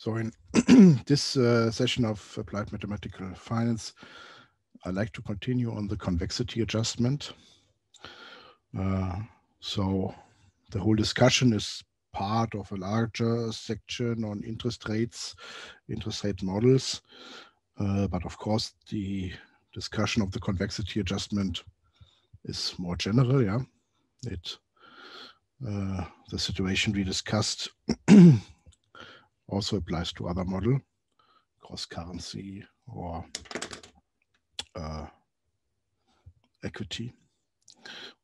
So in this uh, session of Applied Mathematical Finance, I'd like to continue on the convexity adjustment. Uh, so the whole discussion is part of a larger section on interest rates, interest rate models. Uh, but of course, the discussion of the convexity adjustment is more general, yeah. It uh, the situation we discussed also applies to other model, cross currency or uh, equity.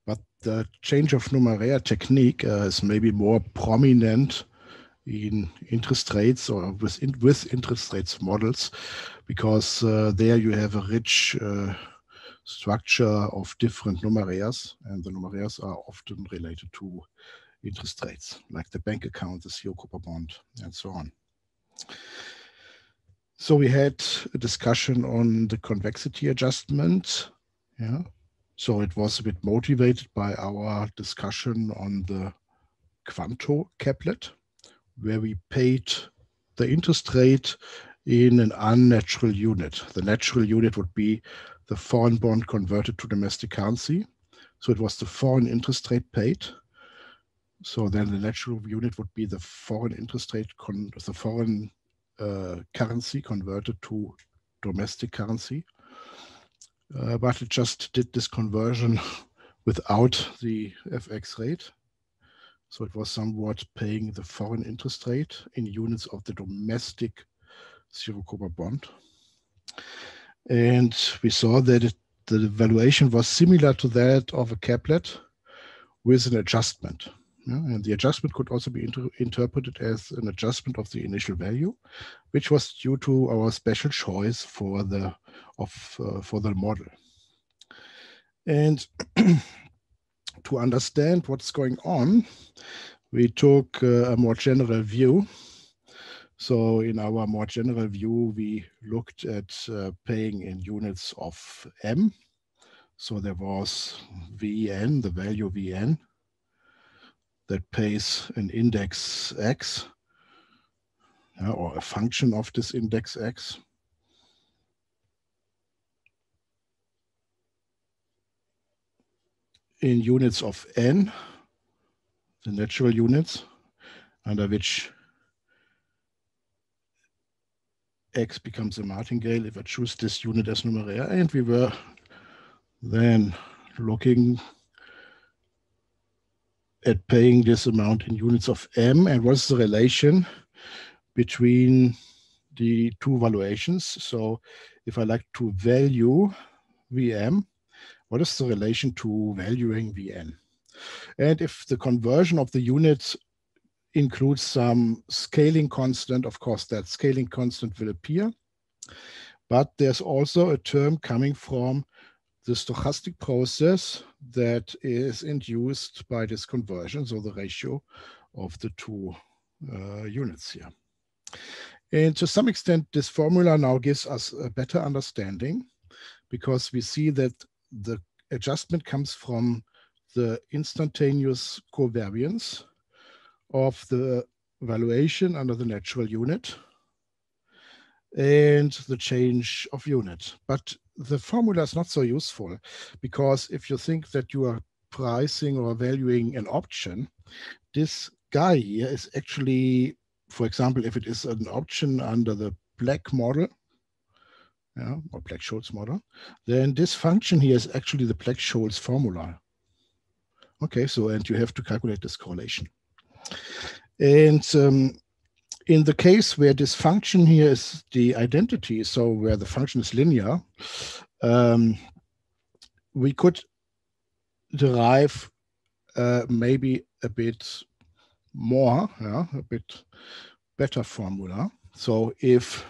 But the change of numeraire technique uh, is maybe more prominent in interest rates or with, in, with interest rates models, because uh, there you have a rich uh, structure of different numeraires, and the numeraires are often related to interest rates, like the bank account, the coupon bond, and so on. So we had a discussion on the convexity adjustment. Yeah. So it was a bit motivated by our discussion on the Quanto caplet, where we paid the interest rate in an unnatural unit. The natural unit would be the foreign bond converted to domestic currency. So it was the foreign interest rate paid. So then the natural unit would be the foreign interest rate, the foreign uh, currency converted to domestic currency. Uh, but it just did this conversion without the FX rate. So it was somewhat paying the foreign interest rate in units of the domestic zero coupon bond. And we saw that it, the valuation was similar to that of a caplet with an adjustment. Yeah, and the adjustment could also be inter interpreted as an adjustment of the initial value, which was due to our special choice for the of uh, for the model. And to understand what's going on, we took uh, a more general view. So in our more general view, we looked at uh, paying in units of M. So there was VN, the value VN, that pays an index x or a function of this index x. in units of n, the natural units, under which x becomes a martingale if I choose this unit as numeraire. And we were then looking at paying this amount in units of M and what's the relation between the two valuations. So if I like to value VM, what is the relation to valuing Vn? And if the conversion of the units includes some scaling constant, of course, that scaling constant will appear. But there's also a term coming from the stochastic process that is induced by this conversion, so the ratio of the two uh, units here. And to some extent, this formula now gives us a better understanding because we see that the adjustment comes from the instantaneous covariance of the valuation under the natural unit and the change of unit. But the formula is not so useful because if you think that you are pricing or valuing an option, this guy here is actually, for example, if it is an option under the Black model, yeah, or Black-Scholes model, then this function here is actually the Black-Scholes formula. Okay, so, and you have to calculate this correlation. And um, in the case where this function here is the identity, so where the function is linear, um, we could derive uh, maybe a bit more, yeah, a bit better formula. So if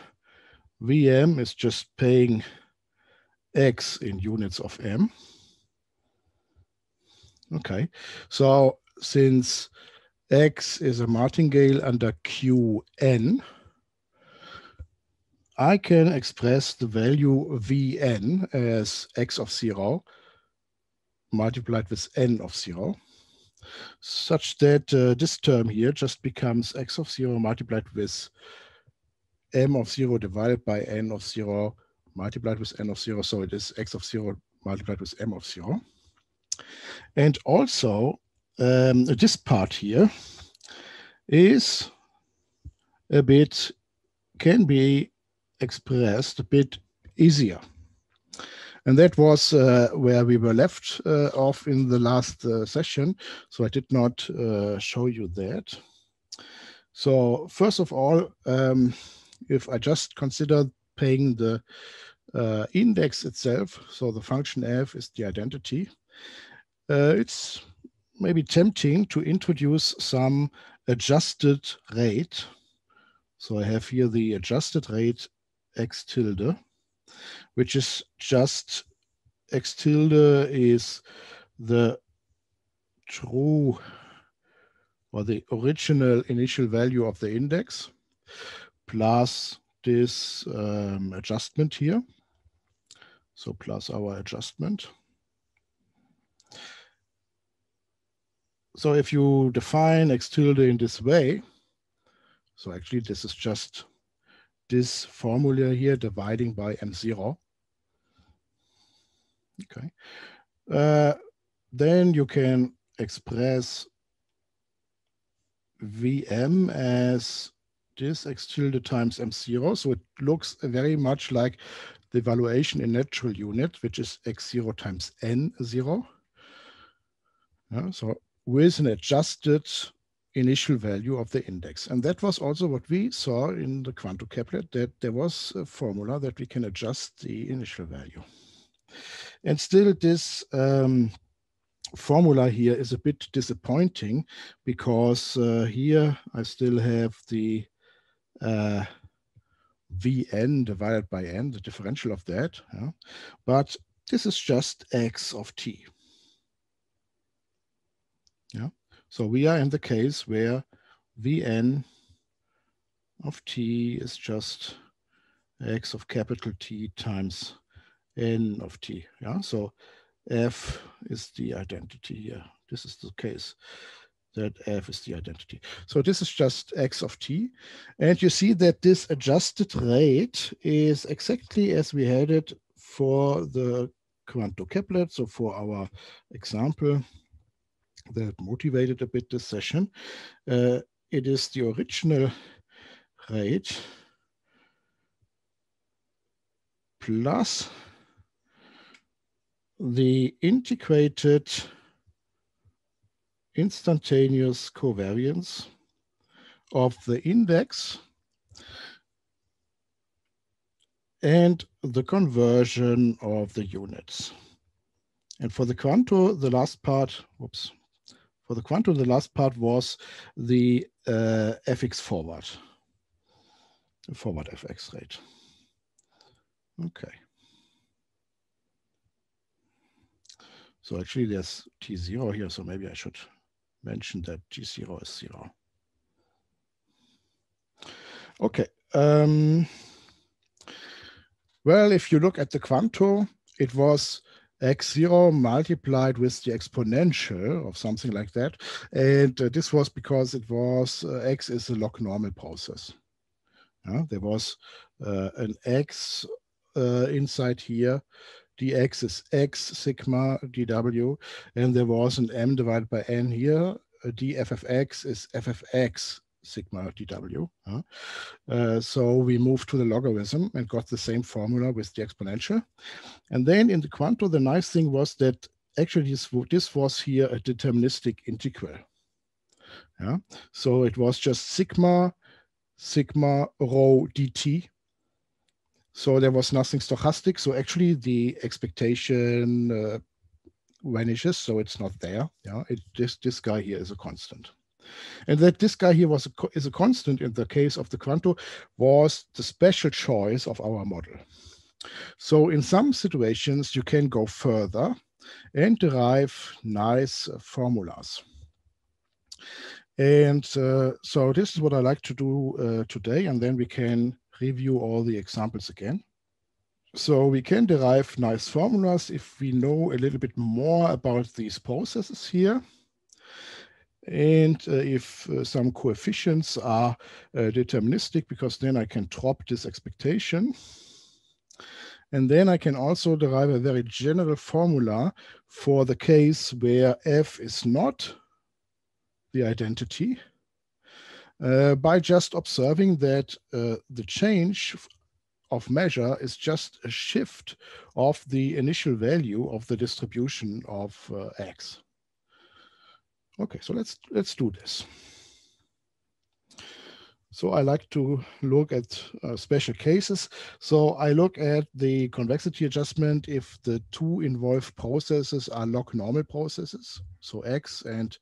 VM is just paying X in units of M, okay, so since X is a martingale under Qn, I can express the value Vn as X of zero multiplied with N of zero, such that uh, this term here just becomes X of zero multiplied with m of 0 divided by n of 0 multiplied with n of 0. So it is x of 0 multiplied with m of 0. And also, um, this part here is a bit, can be expressed a bit easier. And that was uh, where we were left uh, off in the last uh, session. So I did not uh, show you that. So first of all, um, if I just consider paying the uh, index itself, so the function f is the identity, uh, it's maybe tempting to introduce some adjusted rate. So I have here the adjusted rate x tilde, which is just x tilde is the true or the original initial value of the index plus this um, adjustment here. So plus our adjustment. So if you define x tilde in this way, so actually this is just this formula here dividing by m0. Okay. Uh, then you can express Vm as this x tilde times m0. So it looks very much like the valuation in natural unit, which is x0 times n0. Yeah, so with an adjusted initial value of the index. And that was also what we saw in the QuantoCaplet, that there was a formula that we can adjust the initial value. And still this um, formula here is a bit disappointing because uh, here I still have the uh, Vn divided by n, the differential of that. Yeah? But this is just x of t. Yeah. So we are in the case where Vn of t is just x of capital T times n of t. Yeah. So f is the identity here. This is the case that f is the identity. So this is just x of t. And you see that this adjusted rate is exactly as we had it for the QuantoCaplet. So for our example that motivated a bit this session, uh, it is the original rate plus the integrated instantaneous covariance of the index and the conversion of the units. And for the Quanto, the last part, whoops, for the Quanto, the last part was the uh, FX forward, forward FX rate. Okay. So actually there's T0 here, so maybe I should mention that T0 is zero. Okay. Um, well, if you look at the Quanto, it was x0 multiplied with the exponential of something like that. And uh, this was because it was, uh, x is a log normal process. There was uh, an x uh, inside here dx is x sigma dw, and there was an m divided by n here. df of x is f of x sigma dw. Uh, so we moved to the logarithm and got the same formula with the exponential. And then in the Quanto, the nice thing was that actually this, this was here a deterministic integral. Yeah. So it was just sigma, sigma rho dt so there was nothing stochastic. So actually the expectation uh, vanishes, so it's not there. Yeah, it, this, this guy here is a constant. And that this guy here was a, is a constant in the case of the Quanto was the special choice of our model. So in some situations, you can go further and derive nice formulas. And uh, so this is what I like to do uh, today, and then we can review all the examples again. So we can derive nice formulas if we know a little bit more about these processes here. And uh, if uh, some coefficients are uh, deterministic, because then I can drop this expectation. And then I can also derive a very general formula for the case where f is not the identity uh, by just observing that uh, the change of measure is just a shift of the initial value of the distribution of uh, x. Okay, so let's let's do this. So I like to look at uh, special cases. So I look at the convexity adjustment if the two involved processes are log normal processes. So x and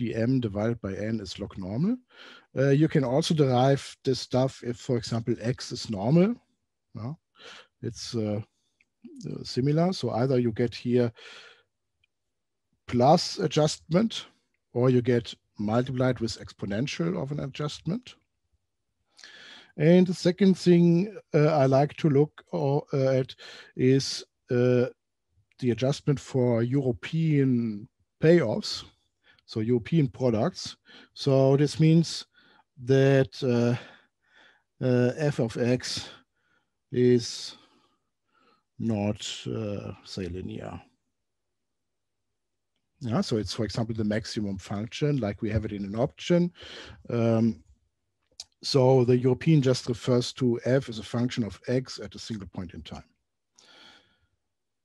dm divided by n is log normal. Uh, you can also derive this stuff if, for example, x is normal. Yeah, it's uh, uh, similar. So either you get here plus adjustment or you get multiplied with exponential of an adjustment. And the second thing uh, I like to look uh, at is uh, the adjustment for European payoffs, so European products. So this means that uh, uh, f of x is not, say, linear. Yeah, so it's, for example, the maximum function, like we have it in an option. Um, so the European just refers to f as a function of x at a single point in time.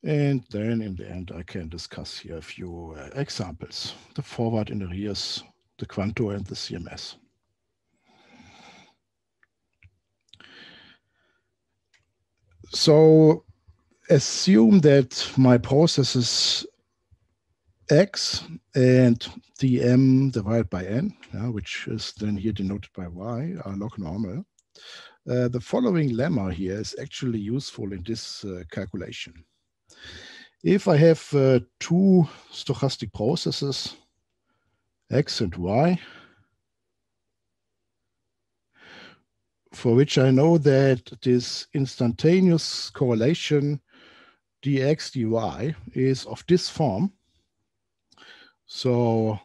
And then in the end, I can discuss here a few uh, examples, the forward in arrears, the Quanto and the CMS. So assume that my process is x and dm divided by n, yeah, which is then here denoted by y, are log normal. Uh, the following lemma here is actually useful in this uh, calculation. If I have uh, two stochastic processes, x and y, for which I know that this instantaneous correlation dx dy is of this form. So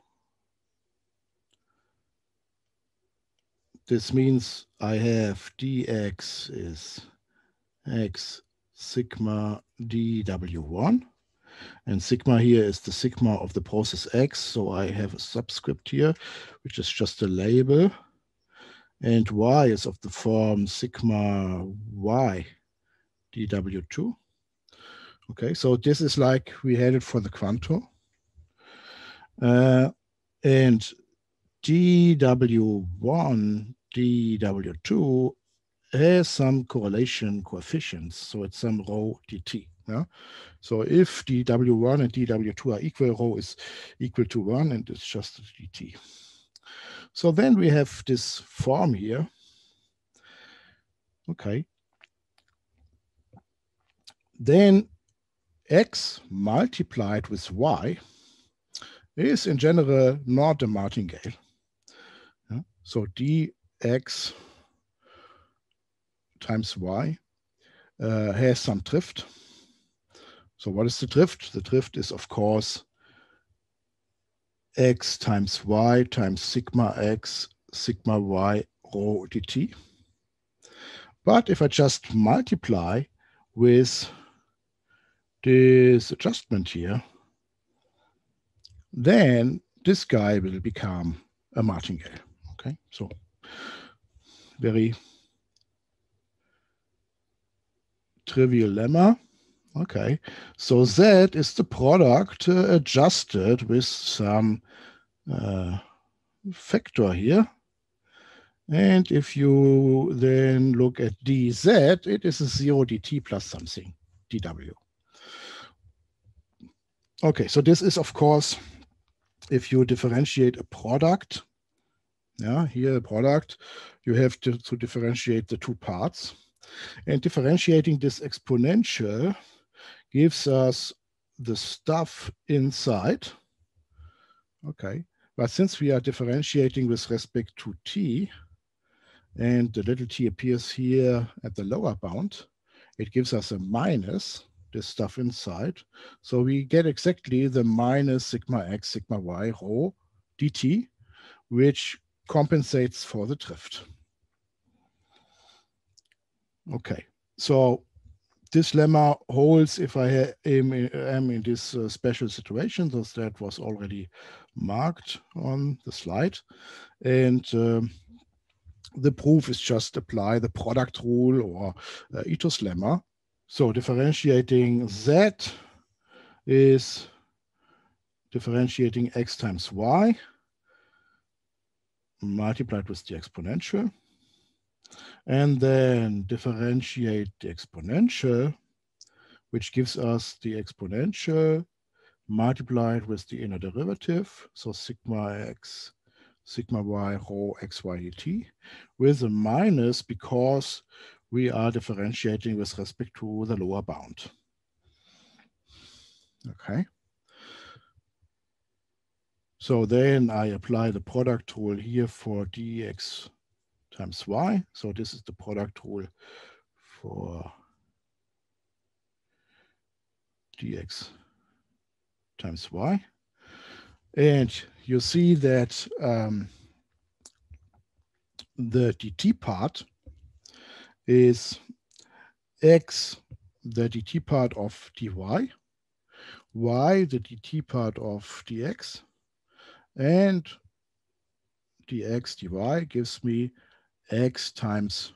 this means I have dx is x sigma dw1 and sigma here is the sigma of the process x so I have a subscript here which is just a label and y is of the form sigma y dw2. Okay, so this is like we had it for the Quanto. Uh, and dw1, dw2 has some correlation coefficients, so it's some rho dt. Yeah? So if dw1 and dw2 are equal, rho is equal to 1, and it's just dt. So then we have this form here. Okay. Then x multiplied with y is in general not a martingale. Yeah? So dx times y uh, has some drift. So what is the drift? The drift is, of course, x times y times sigma x sigma y rho dt. But if I just multiply with this adjustment here, then this guy will become a martingale. Okay, so very trivial lemma. Okay, so Z is the product uh, adjusted with some uh, factor here. And if you then look at dz, it is a 0 dt plus something, dw. Okay, so this is, of course, if you differentiate a product, yeah, here a product, you have to, to differentiate the two parts. And differentiating this exponential gives us the stuff inside. Okay, but since we are differentiating with respect to t, and the little t appears here at the lower bound, it gives us a minus, this stuff inside. So we get exactly the minus sigma x, sigma y, rho dt, which compensates for the drift. Okay, so this lemma holds if I am in, am in this uh, special situation, so that was already marked on the slide. And um, the proof is just apply the product rule or uh, lemma. So differentiating z is differentiating x times y multiplied with the exponential. And then differentiate the exponential, which gives us the exponential multiplied with the inner derivative, so sigma x, sigma y, rho xy dt, with a minus because we are differentiating with respect to the lower bound. Okay. So then I apply the product rule here for dx times y. So this is the product rule for dx times y. And you see that um, the dt part is x, the dt part of dy, y, the dt part of dx, and dx dy gives me x times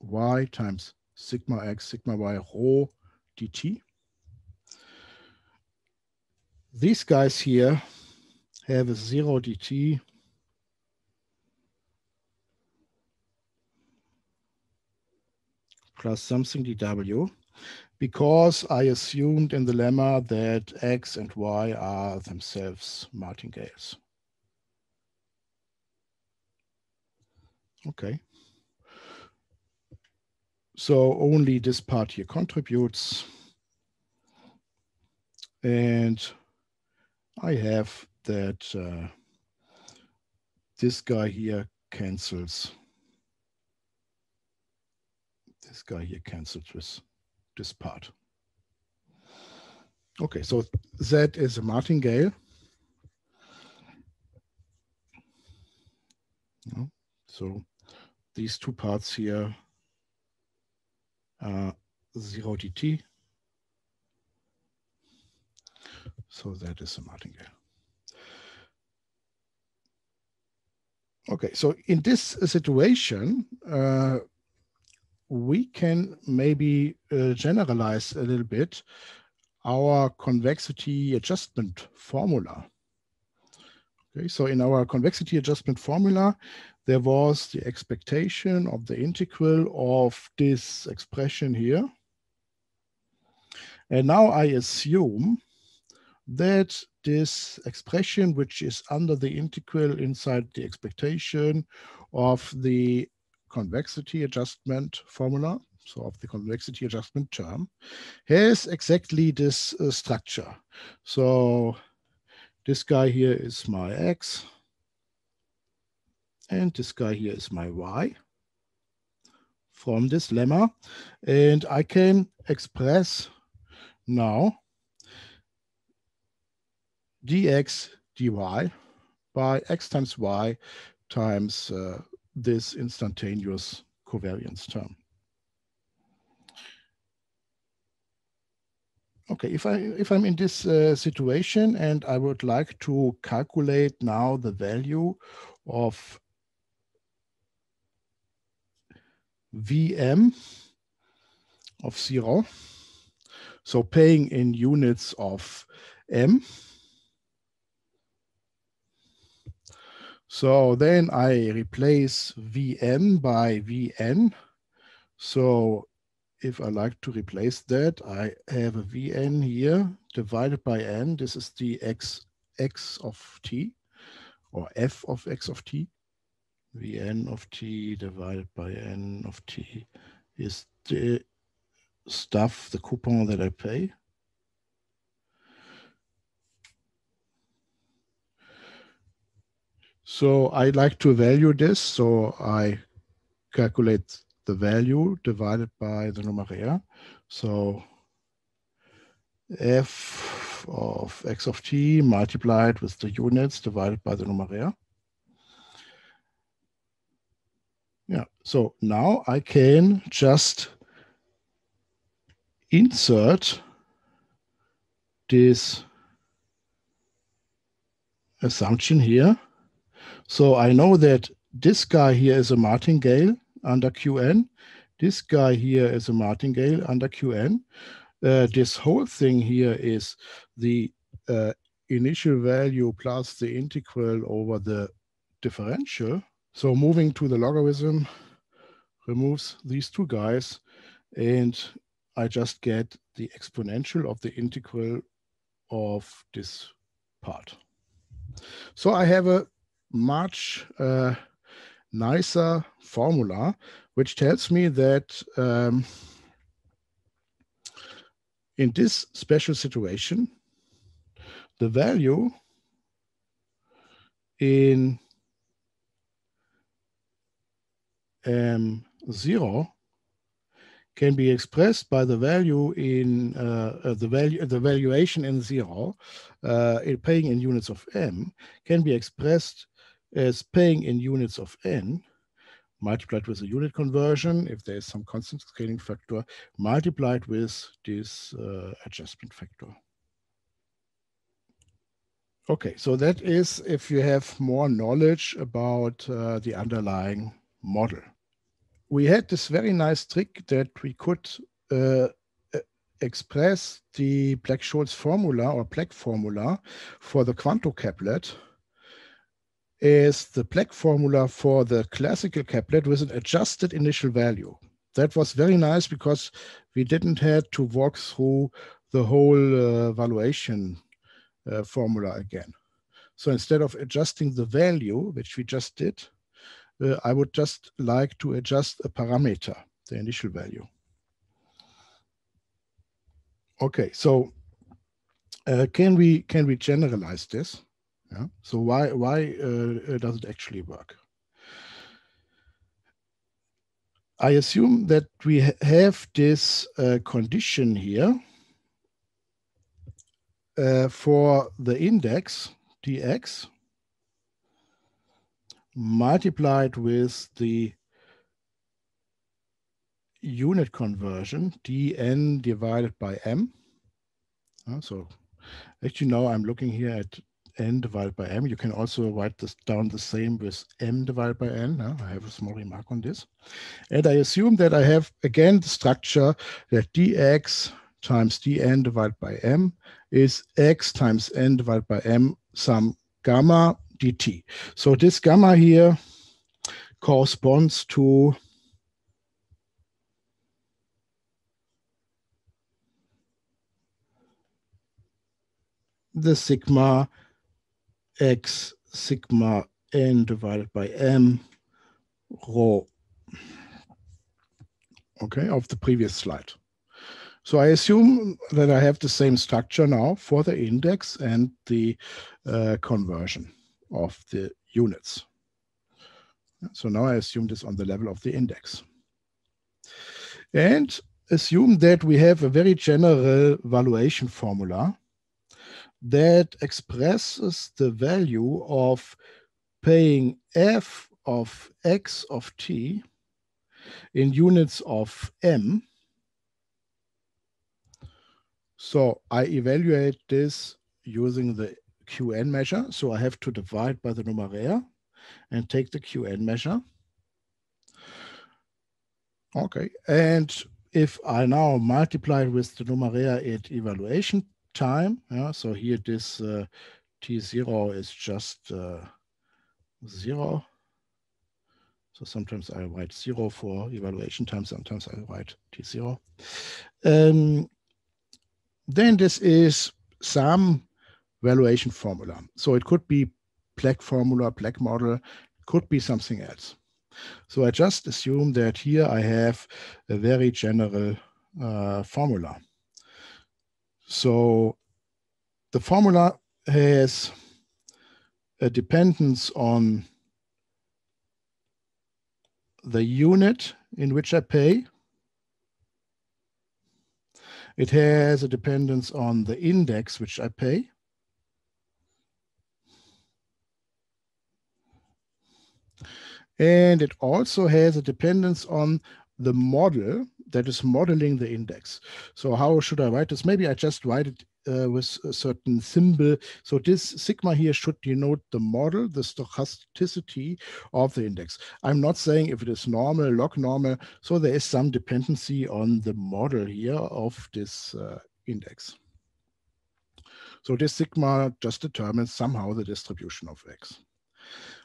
y times sigma x, sigma y, rho dt. These guys here have a zero dt plus something dw because I assumed in the lemma that x and y are themselves martingales. Okay. So only this part here contributes. And I have that uh, this guy here cancels. This guy here cancels with this part. Okay, so that is a martingale. So these two parts here are 0 dt. So that is a martingale. Okay, so in this situation, uh, we can maybe uh, generalize a little bit our convexity adjustment formula. Okay, so in our convexity adjustment formula, there was the expectation of the integral of this expression here. And now I assume that this expression, which is under the integral inside the expectation of the convexity adjustment formula, so of the convexity adjustment term, has exactly this uh, structure. So this guy here is my x, and this guy here is my y from this lemma. And I can express now dx dy by x times y times uh, this instantaneous covariance term. Okay, if I if I'm in this uh, situation and I would like to calculate now the value of VM of zero. So paying in units of M. So then I replace Vm by Vn. So if I like to replace that, I have a Vn here divided by n. This is the x, x of t or f of x of t. Vn of t divided by n of t is the stuff, the coupon that I pay. So I like to value this, so I calculate the value divided by the numeraire. So f of, x of t multiplied with the units divided by the numeraire. Yeah, so now I can just insert this assumption here. So I know that this guy here is a martingale under Qn. This guy here is a martingale under Qn. Uh, this whole thing here is the uh, initial value plus the integral over the differential. So moving to the logarithm removes these two guys and I just get the exponential of the integral of this part. So I have a much uh, nicer formula, which tells me that um, in this special situation, the value in um, 0 can be expressed by the value in uh, uh, the value the valuation in zero uh, in paying in units of m can be expressed as paying in units of n multiplied with a unit conversion if there is some constant scaling factor multiplied with this uh, adjustment factor. Okay, so that is if you have more knowledge about uh, the underlying model. We had this very nice trick that we could uh, express the Black-Scholes formula or Black formula for the quantocaplet is the Black formula for the classical caplet with an adjusted initial value. That was very nice because we didn't have to walk through the whole uh, valuation uh, formula again. So instead of adjusting the value, which we just did, uh, I would just like to adjust a parameter, the initial value. Okay, so uh, can we can we generalize this? Yeah. So why why uh, does it actually work? I assume that we ha have this uh, condition here uh, for the index dx multiplied with the unit conversion dn divided by m. Uh, so actually now I'm looking here at n divided by m. You can also write this down the same with m divided by n. I have a small remark on this. And I assume that I have, again, the structure that dx times dn divided by m is x times n divided by m some gamma dt. So this gamma here corresponds to the sigma x sigma n divided by m rho, okay, of the previous slide. So I assume that I have the same structure now for the index and the uh, conversion of the units. So now I assume this on the level of the index. And assume that we have a very general valuation formula that expresses the value of paying f of x of t in units of m. So I evaluate this using the Qn measure. So I have to divide by the numeraire and take the Qn measure. Okay, and if I now multiply with the numeraire at evaluation time, yeah, so here this uh, T0 is just uh, zero. So sometimes I write zero for evaluation time, sometimes I write T0. Um, then this is some valuation formula. So it could be Black formula, Black model, could be something else. So I just assume that here I have a very general uh, formula. So the formula has a dependence on the unit in which I pay. It has a dependence on the index which I pay. And it also has a dependence on the model that is modeling the index. So how should I write this? Maybe I just write it uh, with a certain symbol. So this sigma here should denote the model, the stochasticity of the index. I'm not saying if it is normal, log normal. So there is some dependency on the model here of this uh, index. So this sigma just determines somehow the distribution of x.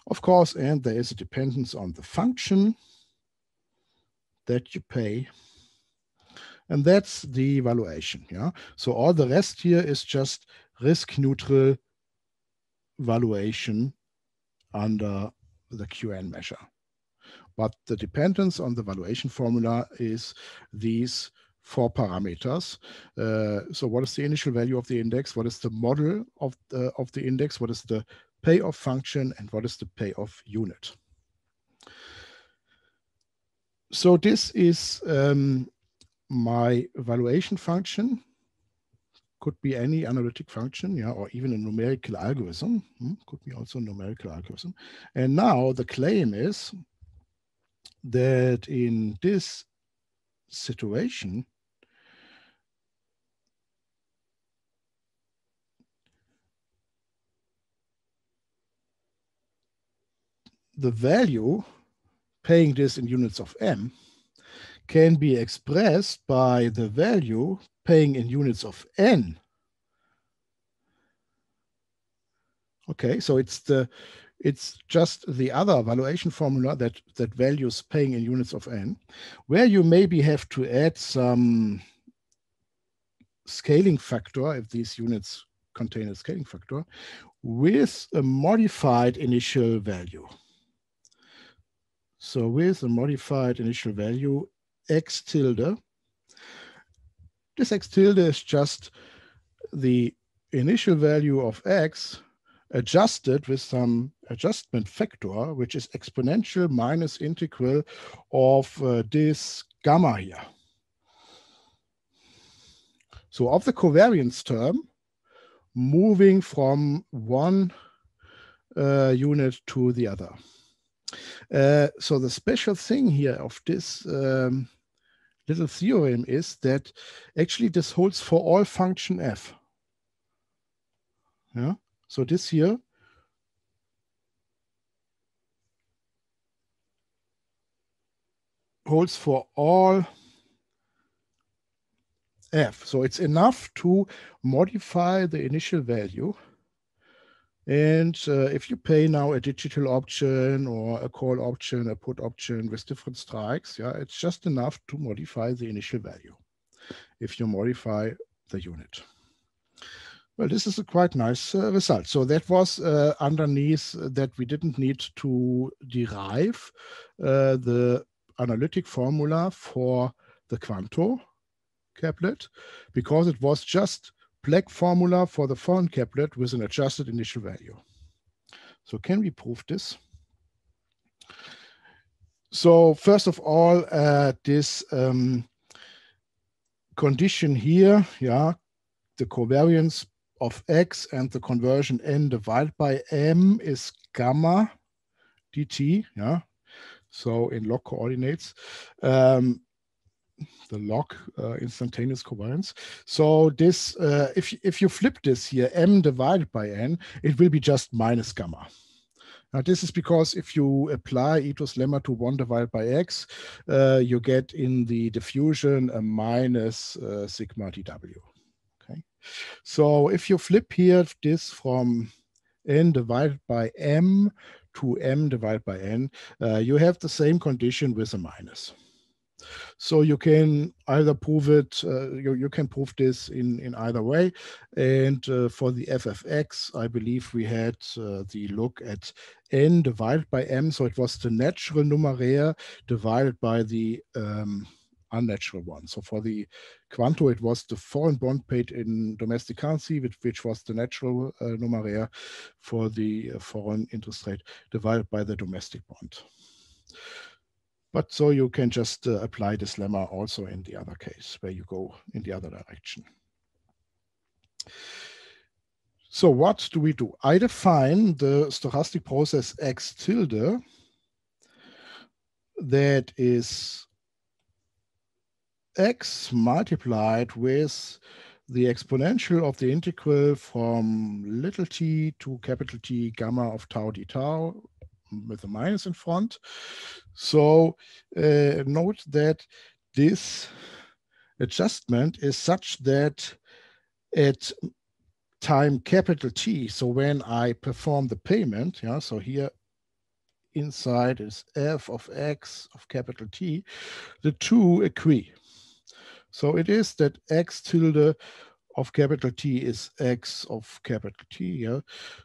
Of course, and there is a dependence on the function that you pay and that's the valuation. Yeah. So all the rest here is just risk neutral valuation under the QN measure. But the dependence on the valuation formula is these four parameters. Uh, so what is the initial value of the index? What is the model of the, of the index? What is the payoff function? And what is the payoff unit? So this is um, my valuation function could be any analytic function, yeah, or even a numerical algorithm. Hmm, could be also a numerical algorithm. And now the claim is that in this situation, the value paying this in units of m can be expressed by the value paying in units of n. Okay, so it's the it's just the other valuation formula that that values paying in units of n, where you maybe have to add some scaling factor if these units contain a scaling factor with a modified initial value. So with a modified initial value, x tilde. This x tilde is just the initial value of x adjusted with some adjustment factor, which is exponential minus integral of uh, this gamma here. So of the covariance term, moving from one uh, unit to the other. Uh, so the special thing here of this um, little theorem is that actually this holds for all function f. Yeah. So this here holds for all f. So it's enough to modify the initial value and uh, if you pay now a digital option or a call option, a put option with different strikes, yeah, it's just enough to modify the initial value if you modify the unit. Well, this is a quite nice uh, result. So that was uh, underneath that we didn't need to derive uh, the analytic formula for the Quanto caplet because it was just black formula for the foreign caplet with an adjusted initial value. So can we prove this? So first of all, uh, this um, condition here, yeah, the covariance of x and the conversion n divided by m is gamma dt, yeah. So in log coordinates. Um, the log uh, instantaneous covariance. So this, uh, if, if you flip this here, m divided by n, it will be just minus gamma. Now this is because if you apply Ito's lemma to 1 divided by x, uh, you get in the diffusion a minus uh, sigma dw. Okay, so if you flip here this from n divided by m to m divided by n, uh, you have the same condition with a minus. So you can either prove it, uh, you, you can prove this in, in either way. And uh, for the FFX, I believe we had uh, the look at n divided by m. So it was the natural numeraire divided by the um, unnatural one. So for the Quanto, it was the foreign bond paid in domestic currency, which, which was the natural uh, numeraire for the uh, foreign interest rate divided by the domestic bond. But so you can just uh, apply this lemma also in the other case where you go in the other direction. So what do we do? I define the stochastic process x tilde that is x multiplied with the exponential of the integral from little t to capital T gamma of tau d tau with a minus in front. So uh, note that this adjustment is such that at time capital T, so when I perform the payment, yeah, so here inside is f of x of capital T, the two agree. So it is that x tilde of capital T is x of capital T. Yeah,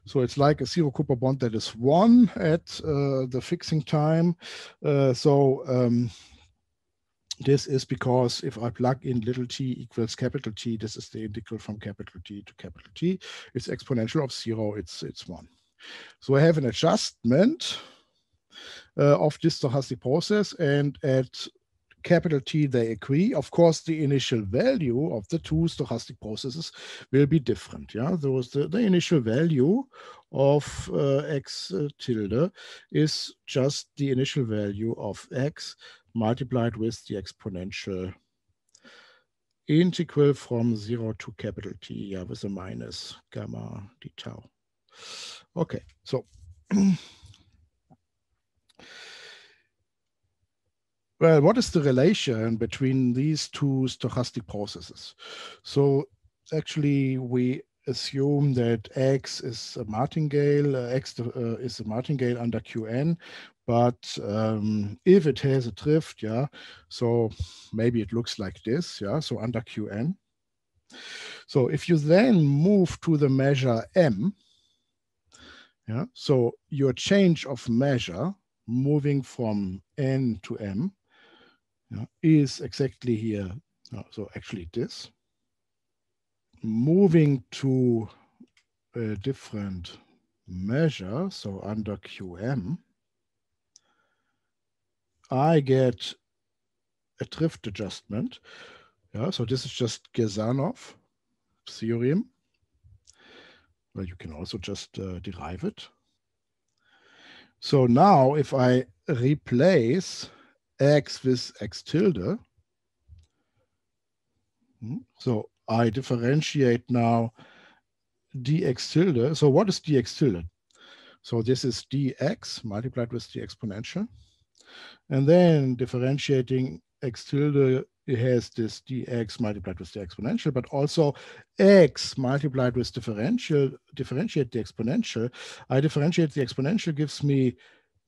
so it's like a zero coupon bond that is one at uh, the fixing time. Uh, so um, this is because if I plug in little t equals capital T, this is the integral from capital T to capital T. It's exponential of zero, it's, it's one. So I have an adjustment uh, of this stochastic process and at capital T they agree. Of course, the initial value of the two stochastic processes will be different. Yeah, those the, the initial value of uh, x uh, tilde is just the initial value of x multiplied with the exponential integral from 0 to capital T yeah, with a minus gamma d tau. Okay, so well, what is the relation between these two stochastic processes? So actually we assume that X is a martingale, uh, X uh, is a martingale under Qn, but um, if it has a drift, yeah, so maybe it looks like this, yeah, so under Qn. So if you then move to the measure M, yeah, so your change of measure moving from N to M yeah, is exactly here. so actually this moving to a different measure, so under QM, I get a drift adjustment. Yeah, so this is just Girsanov theorem. Well, you can also just uh, derive it. So now if I replace x with x tilde, hmm, so I differentiate now dx tilde. So what is dx tilde? So this is dx multiplied with the exponential. And then differentiating x tilde has this dx multiplied with the exponential, but also x multiplied with differential, differentiate the exponential. I differentiate the exponential gives me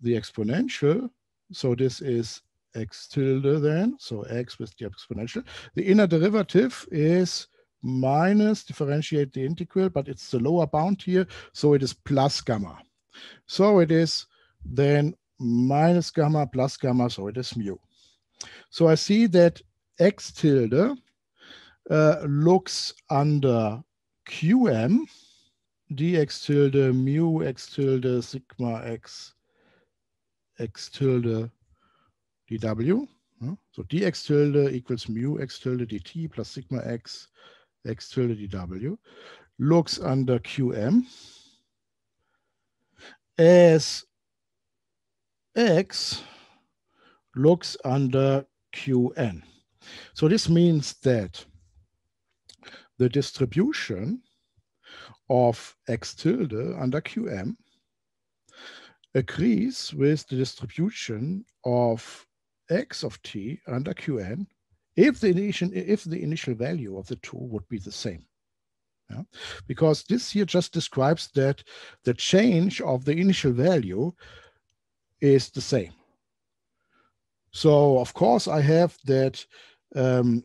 the exponential. So this is x tilde then, so x with the exponential. The inner derivative is minus differentiate the integral, but it's the lower bound here, so it is plus gamma. So it is then minus gamma plus gamma, so it is mu. So I see that x tilde uh, looks under qm, dx tilde mu x tilde sigma x x tilde dw. So dx tilde equals mu x tilde dt plus sigma x x tilde dw looks under qm as x looks under qn. So this means that the distribution of x tilde under qm agrees with the distribution of x of t under qn if the initial if the initial value of the two would be the same. Yeah? Because this here just describes that the change of the initial value is the same. So of course I have that um,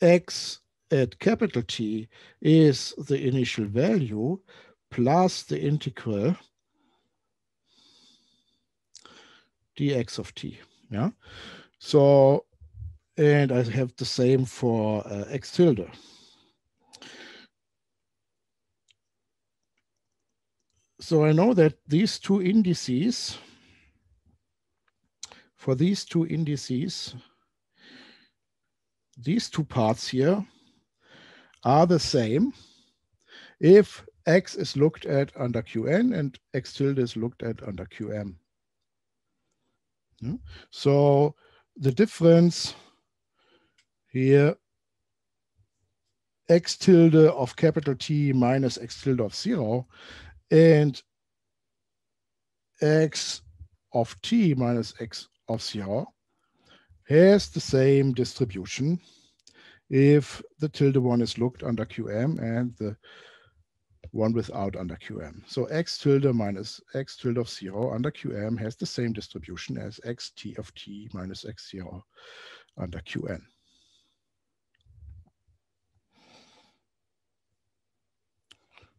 x at capital T is the initial value plus the integral dx of t. Yeah. So, and I have the same for uh, x tilde. So I know that these two indices for these two indices, these two parts here are the same if x is looked at under qn and x tilde is looked at under qm. Hmm? So the difference here, x tilde of capital T minus x tilde of zero and x of t minus x of zero has the same distribution if the tilde one is looked under QM and the one without under QM. So x tilde minus x tilde of zero under QM has the same distribution as x t of t minus x zero under Qn.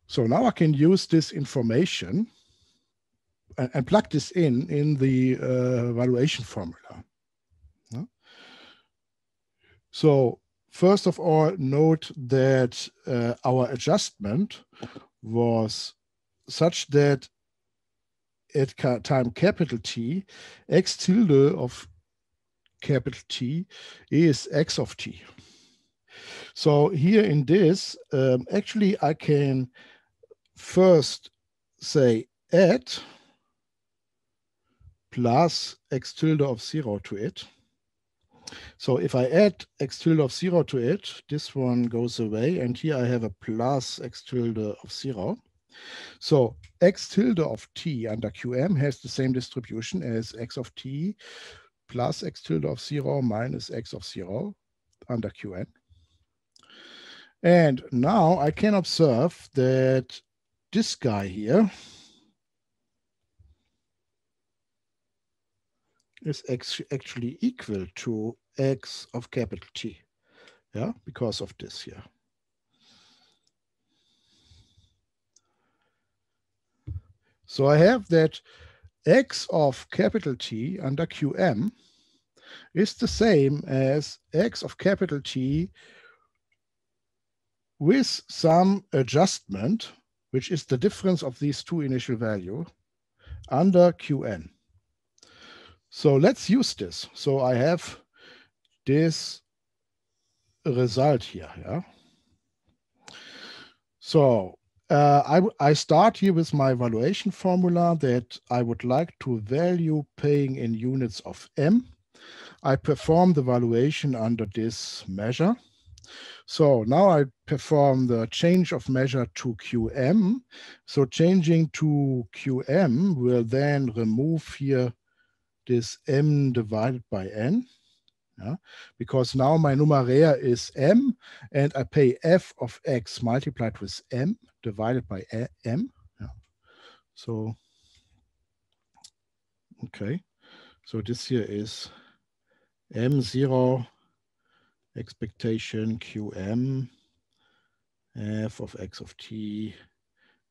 So now I can use this information and, and plug this in in the uh, valuation formula. So first of all, note that uh, our adjustment was such that at time capital T, x tilde of capital T is x of t. So here in this, um, actually I can first say add plus x tilde of zero to it. So if I add x tilde of zero to it, this one goes away. And here I have a plus x tilde of zero. So x tilde of t under qm has the same distribution as x of t plus x tilde of zero minus x of zero under qn. And now I can observe that this guy here is actually equal to x of capital T, yeah, because of this here. So I have that x of capital T under Qm is the same as x of capital T with some adjustment, which is the difference of these two initial value under Qn. So let's use this. So I have this result here. Yeah. So uh, I, I start here with my valuation formula that I would like to value paying in units of M. I perform the valuation under this measure. So now I perform the change of measure to QM. So changing to QM will then remove here this m divided by n. Yeah, because now my numeraire is m and I pay f of x multiplied with m divided by m. Yeah. So, okay. So this here is m0 expectation qm f of x of t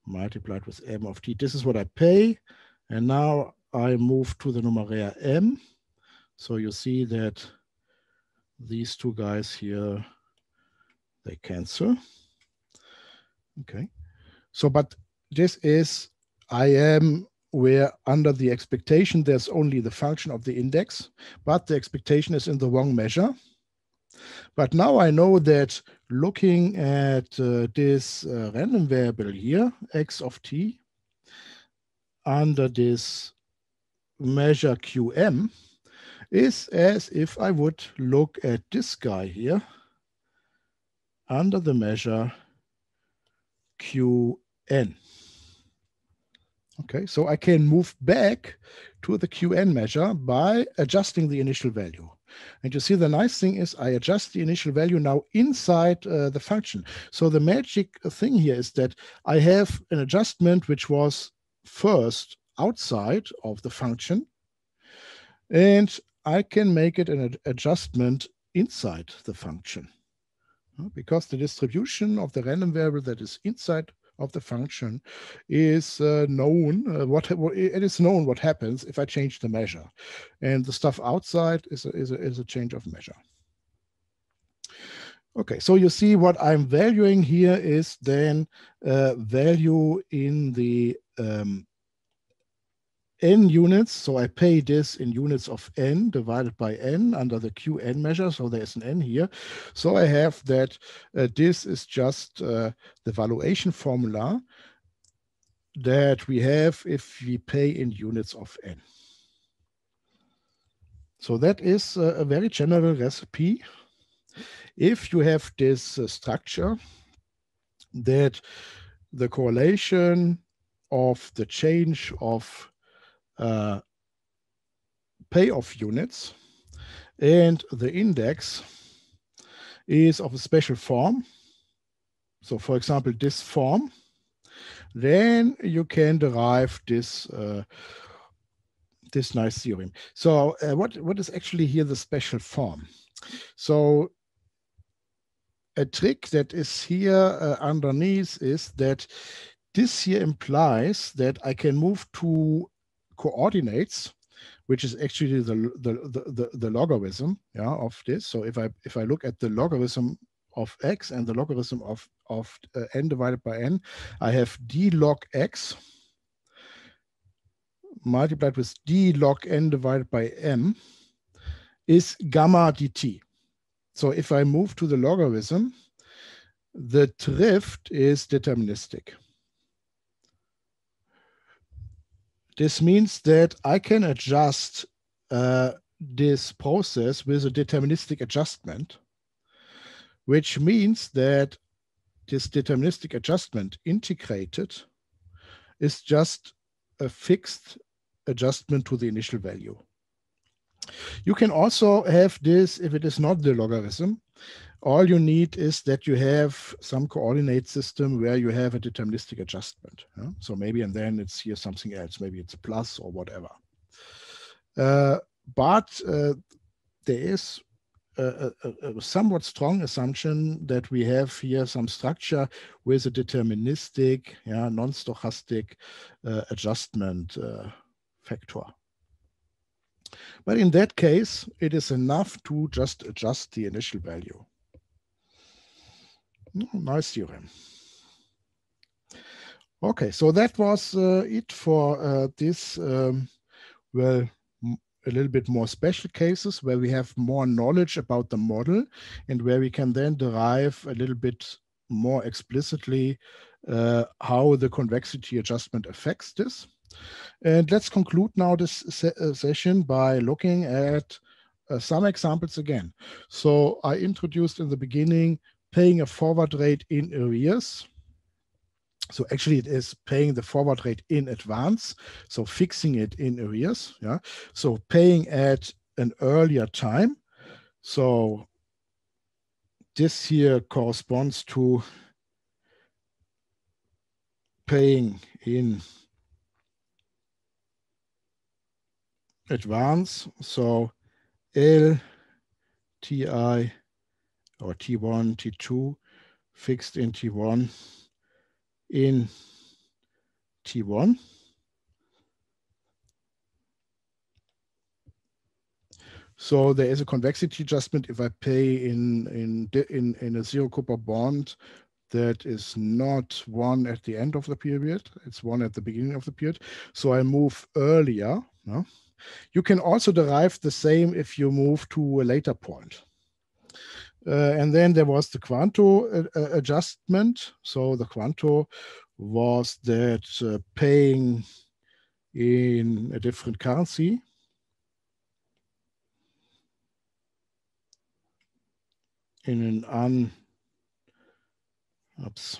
multiplied with m of t. This is what I pay. And now I move to the numeraire m. So you see that these two guys here, they cancel. Okay. So, but this is, I am where under the expectation, there's only the function of the index, but the expectation is in the wrong measure. But now I know that looking at uh, this uh, random variable here, x of t, under this measure QM is as if I would look at this guy here under the measure QN. Okay, so I can move back to the QN measure by adjusting the initial value. And you see the nice thing is I adjust the initial value now inside uh, the function. So the magic thing here is that I have an adjustment which was first outside of the function. And I can make it an adjustment inside the function because the distribution of the random variable that is inside of the function is uh, known uh, what, what, it is known what happens if I change the measure and the stuff outside is a, is a, is a change of measure. Okay, so you see what I'm valuing here is then uh, value in the um, n units. So I pay this in units of n divided by n under the Qn measure. So there's an n here. So I have that uh, this is just uh, the valuation formula that we have if we pay in units of n. So that is a, very general recipe. If you have this uh, structure that the correlation of the change of uh, payoff units and the index is of a special form. So for example, this form, then you can derive this uh, this nice theorem. So uh, what, what is actually here the special form? So a trick that is here uh, underneath is that this here implies that I can move to coordinates, which is actually the, the, the, the, logarithm yeah, of this. So if I if I look at the logarithm of x and the logarithm of, of uh, n divided by n, I have d log x multiplied with d log n divided by m is gamma dt. So if I move to the logarithm, the drift is deterministic. This means that I can adjust uh, this process with a deterministic adjustment, which means that this deterministic adjustment integrated is just a fixed adjustment to the initial value. You can also have this if it is not the logarithm. All you need is that you have some coordinate system where you have a deterministic adjustment. Yeah? So maybe and then it's here something else. Maybe it's a plus or whatever. Uh, but uh, there is a, a, a, somewhat strong assumption that we have here some structure with a deterministic, yeah, non-stochastic uh, adjustment uh, factor. But in that case, it is enough to just adjust the initial value. Nice theorem. Okay, so that was uh, it for uh, this, um, well, a little bit more special cases where we have more knowledge about the model and where we can then derive a little bit more explicitly uh, how the convexity adjustment affects this. And let's conclude now this se uh, session by looking at uh, some examples again. So I introduced in the beginning paying a forward rate in arrears. So actually it is paying the forward rate in advance. So fixing it in arrears. Yeah. So paying at an earlier time. So this here corresponds to paying in advance. So L, TI, or T1, T2, fixed in T1 in T1. So there is a convexity adjustment if I pay in in in in a zero coupon bond that is not one at the end of the period. It's one at the beginning of the period. So I move earlier. No? You can also derive the same if you move to a later point. Uh, and then there was the Quanto uh, uh adjustment. So the Quanto was that uh, paying in a different currency. In an un, oops,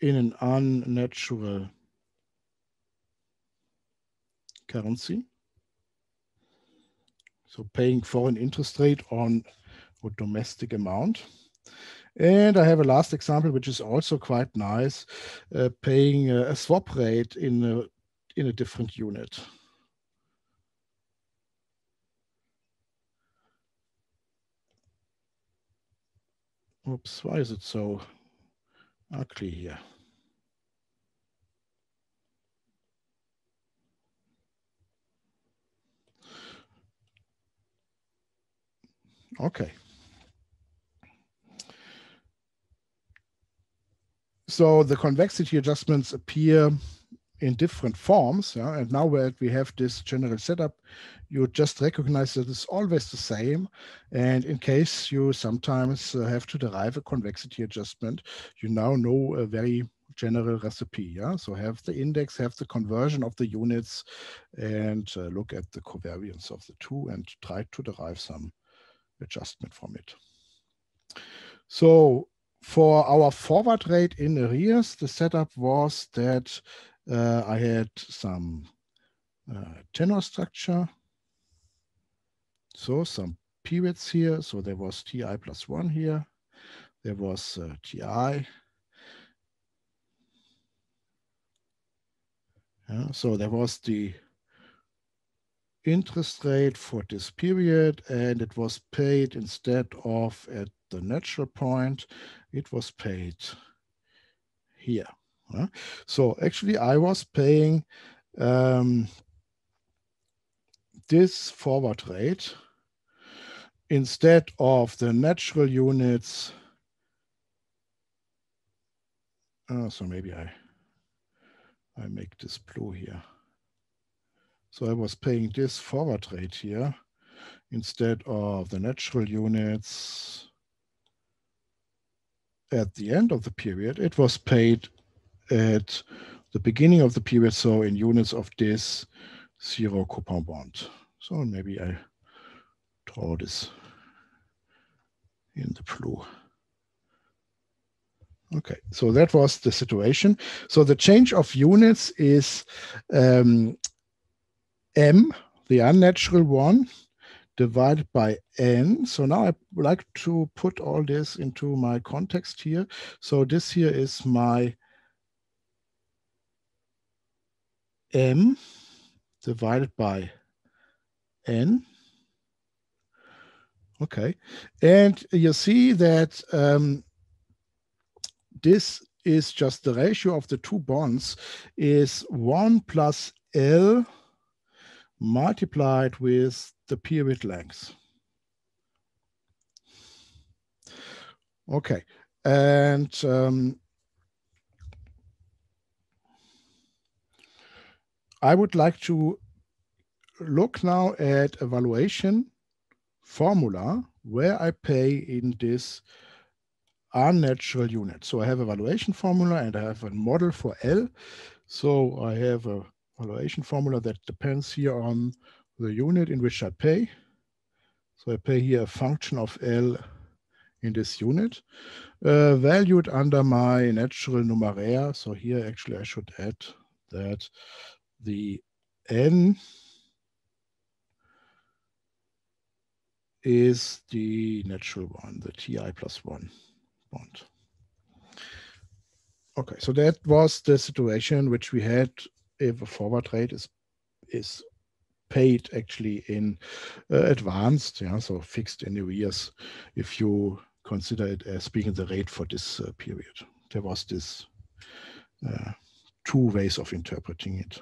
in an unnatural currency. So paying foreign interest rate on a domestic amount. And I have a last example, which is also quite nice, uh, paying a, a swap rate in a, in a different unit. Oops, why is it so ugly here? Okay. so the convexity adjustments appear in different forms. Yeah? And now that we have this general setup, you just recognize that it's always the same. And in case you sometimes uh, have to derive a convexity adjustment, you now know a very general recipe. Yeah, so have the index, have the conversion of the units, and uh, look at the covariance of the two and try to derive some adjustment from it. So for our forward rate in arrears, the setup was that uh, I had some uh, tenor structure. So some periods here. So there was TI plus one here. There was uh, TI. Yeah, so there was the interest rate for this period and it was paid instead of at the natural point, it was paid here. So actually I was paying um, this forward rate instead of the natural units. Oh, so maybe I, I make this blue here. So I was paying this forward rate here instead of the natural units at the end of the period. It was paid at the beginning of the period, so in units of this zero coupon bond. So maybe I draw this in the blue. Okay, so that was the situation. So the change of units is um, m, the unnatural one, divided by n. So now I like to put all this into my context here. So this here is my m divided by n. Okay, and you see that um, this is just the ratio of the two bonds is 1 plus L multiplied with the period length. Okay, and um, I would like to look now at evaluation formula where I pay in this unnatural unit. So I have evaluation formula and I have a model for L. So I have a valuation formula that depends here on the unit in which I pay. So I pay here a function of L in this unit, uh, valued under my natural numeraire. So here actually I should add that the n is the natural one, the ti plus one bond. Okay, so that was the situation which we had if a forward rate is is paid actually in uh, advanced, yeah, so fixed in arrears, if you consider it as being the rate for this uh, period. There was this uh, two ways of interpreting it.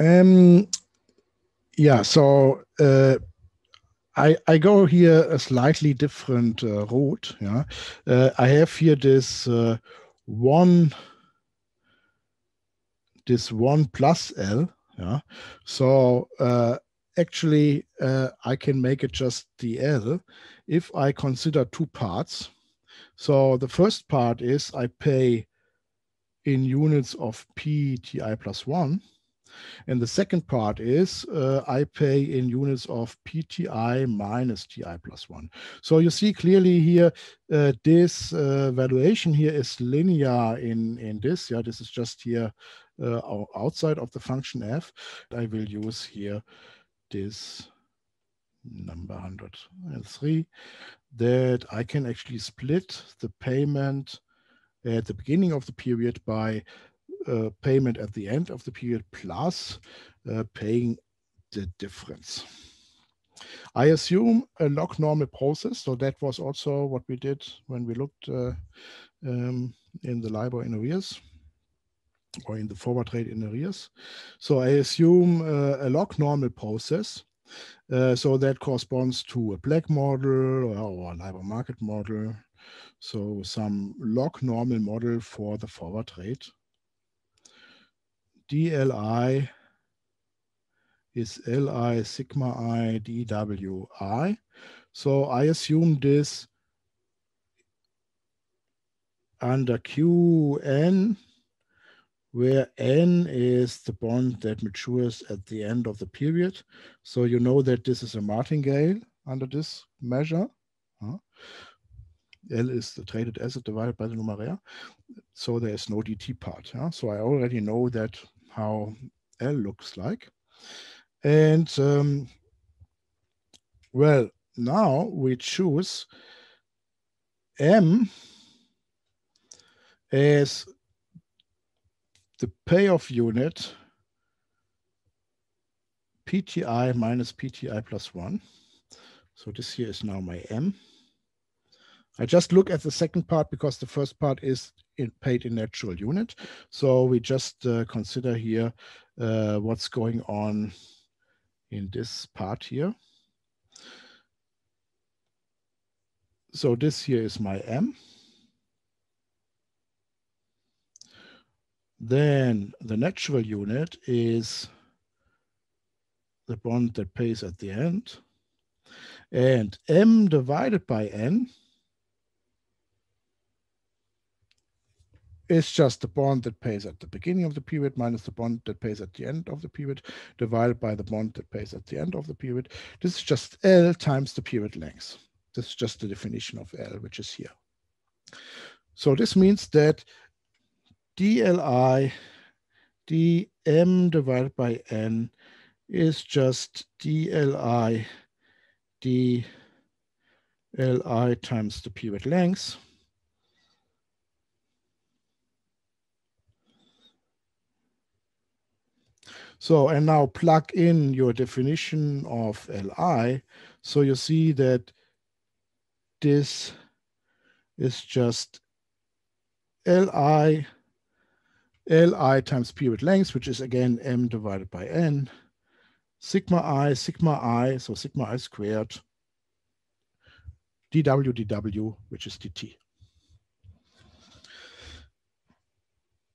Um, yeah, so uh, I, I go here a slightly different uh, route. Yeah, uh, I have here this one, this one plus L. Yeah, so uh, actually uh, I can make it just the L if I consider two parts. So the first part is I pay in units of P T I plus one and the second part is uh, I pay in units of PTI minus TI plus one. So you see clearly here, uh, this uh, valuation here is linear in, in this. Yeah, this is just here uh, outside of the function f. I will use here this number 103 that I can actually split the payment at the beginning of the period by uh, payment at the end of the period plus uh, paying the difference. I assume a log normal process. So that was also what we did when we looked uh, um, in the LIBOR in arrears or in the forward rate in arrears. So I assume uh, a log normal process. Uh, so that corresponds to a black model or, or a LIBOR market model So some log normal model for the forward rate. DLI is Li sigma i dwi. So I assume this under Qn, where n is the bond that matures at the end of the period. So you know that this is a martingale under this measure. Huh? L is the traded asset divided by the numeraire. So there is no DT part. Huh? So I already know that how L looks like. And um, well, now we choose M as the payoff unit PTI minus PTI plus one. So this here is now my M. I just look at the second part because the first part is in paid in natural unit. So we just uh, consider here uh, what's going on in this part here. So this here is my M. Then the natural unit is the bond that pays at the end. And M divided by N is just the bond that pays at the beginning of the period minus the bond that pays at the end of the period divided by the bond that pays at the end of the period. This is just L times the period length. This is just the definition of L, which is here. So this means that DLI dm divided by n is just DLI DLI times the period length So, and now plug in your definition of Li. So you see that this is just Li, Li times period length, which is again m divided by n, sigma i, sigma i, so sigma i squared, dw dw, which is dt.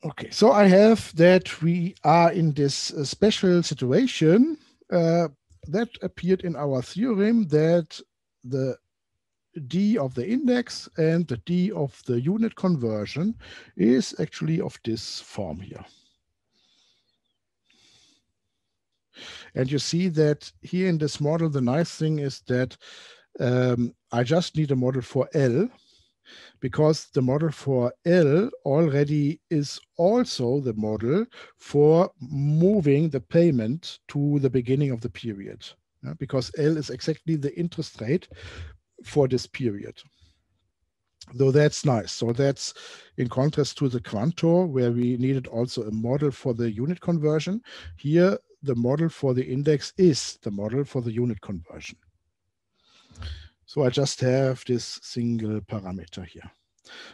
Okay, so I have that we are in this uh, special situation uh, that appeared in our theorem that the d of the index and the d of the unit conversion is actually of this form here. And you see that here in this model, the nice thing is that um, I just need a model for L because the model for L already is also the model for moving the payment to the beginning of the period. Yeah, because L is exactly the interest rate for this period. Though that's nice. So that's in contrast to the Quanto, where we needed also a model for the unit conversion. Here, the model for the index is the model for the unit conversion. So I just have this single parameter here.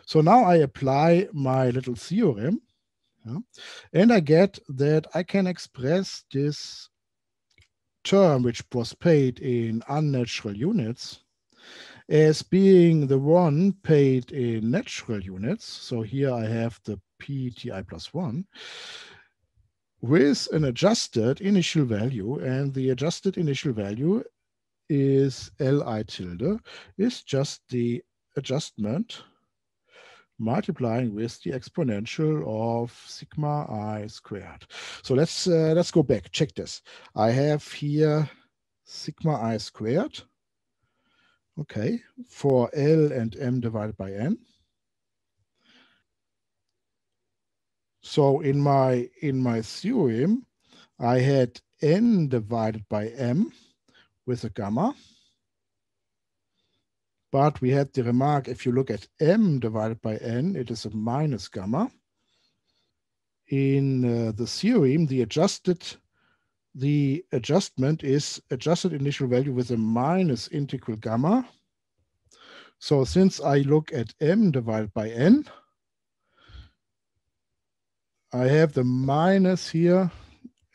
So now I apply my little theorem, yeah, and I get that I can express this term, which was paid in unnatural units, as being the one paid in natural units. So here I have the PTI plus one with an adjusted initial value and the adjusted initial value is Li tilde is just the adjustment multiplying with the exponential of sigma i squared. So let's uh, let's go back. Check this. I have here sigma i squared. Okay, for L and M divided by N. So in my in my theorem, I had N divided by M with a gamma. But we had the remark, if you look at m divided by n, it is a minus gamma. In uh, the theorem, the adjusted the adjustment is adjusted initial value with a minus integral gamma. So since I look at m divided by n, I have the minus here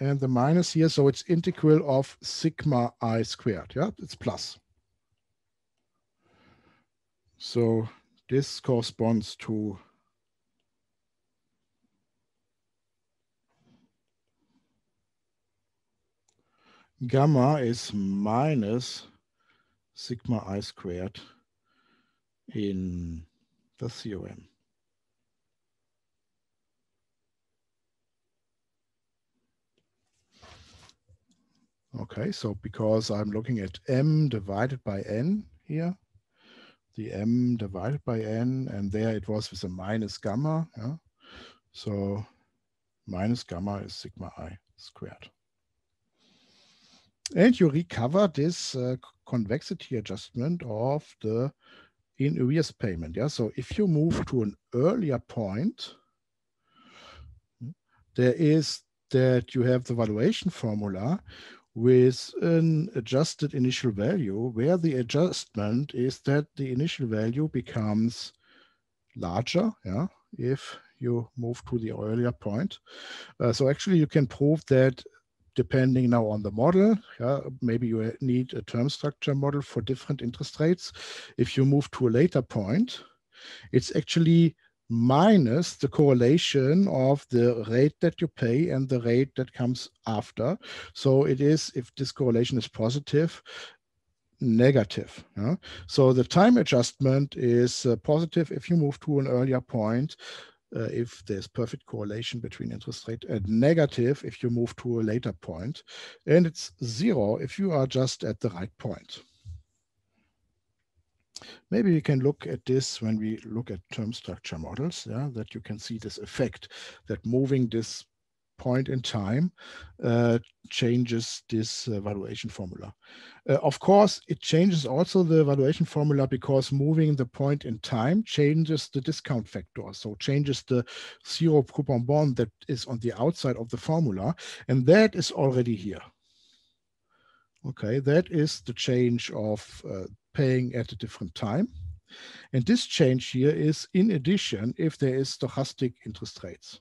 and the minus here. So it's integral of sigma i squared. Yeah, it's plus. So this corresponds to gamma is minus sigma i squared in the theorem. Okay, so because I'm looking at m divided by n here, the m divided by n, and there it was with a minus gamma. Yeah? So minus gamma is sigma i squared. And you recover this uh, convexity adjustment of the in arrears payment. Yeah, so if you move to an earlier point, there is that you have the valuation formula with an adjusted initial value where the adjustment is that the initial value becomes larger yeah if you move to the earlier point. Uh, so actually you can prove that depending now on the model yeah maybe you need a term structure model for different interest rates. If you move to a later point it's actually minus the correlation of the rate that you pay and the rate that comes after. So it is, if this correlation is positive, negative. Yeah? So the time adjustment is uh, positive if you move to an earlier point, uh, if there's perfect correlation between interest rate, and negative if you move to a later point, and it's zero if you are just at the right point. Maybe we can look at this when we look at term structure models, yeah, that you can see this effect that moving this point in time uh, changes this uh, valuation formula. Uh, of course, it changes also the valuation formula because moving the point in time changes the discount factor. So changes the zero coupon bond that is on the outside of the formula. And that is already here. Okay, that is the change of uh, paying at a different time. And this change here is in addition if there is stochastic interest rates.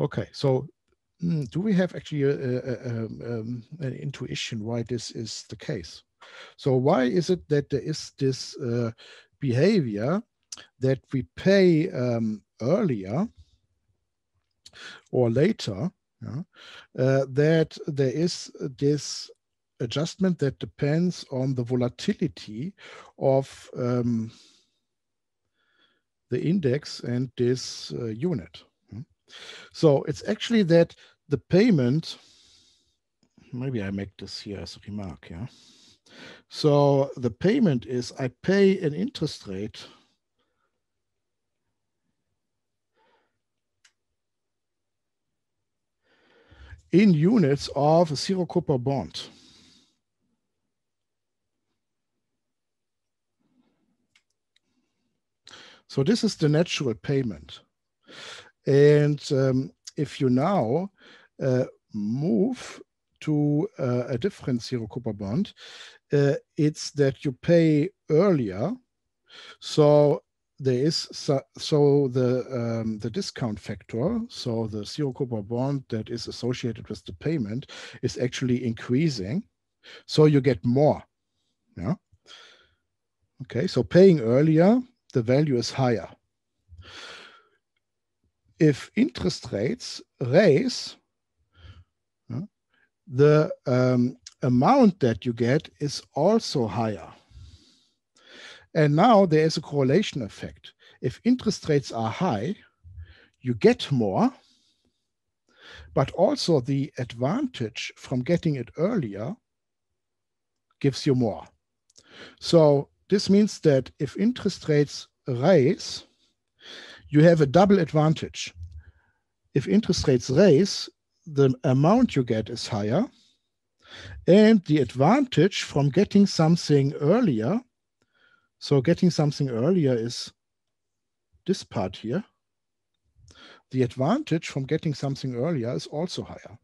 Okay, so mm, do we have actually a, a, a, um, an intuition why this is the case? So why is it that there is this uh, behavior that we pay um, earlier or later, yeah, uh, that there is this adjustment that depends on the volatility of um, the index and this uh, unit. Hmm. So it's actually that the payment, maybe I make this here as a remark, yeah. So the payment is I pay an interest rate in units of a zero coupon bond. So this is the natural payment. And um, if you now uh, move to uh, a different zero coupon bond, uh, it's that you pay earlier. So there is so, so the um, the discount factor, so the zero coupon bond that is associated with the payment is actually increasing. So you get more. Yeah. Okay, so paying earlier the value is higher. If interest rates raise, the um, amount that you get is also higher. And now there is a correlation effect. If interest rates are high, you get more, but also the advantage from getting it earlier gives you more. So this means that if interest rates rise, you have a double advantage. If interest rates raise, the amount you get is higher, and the advantage from getting something earlier, so getting something earlier is this part here, the advantage from getting something earlier is also higher.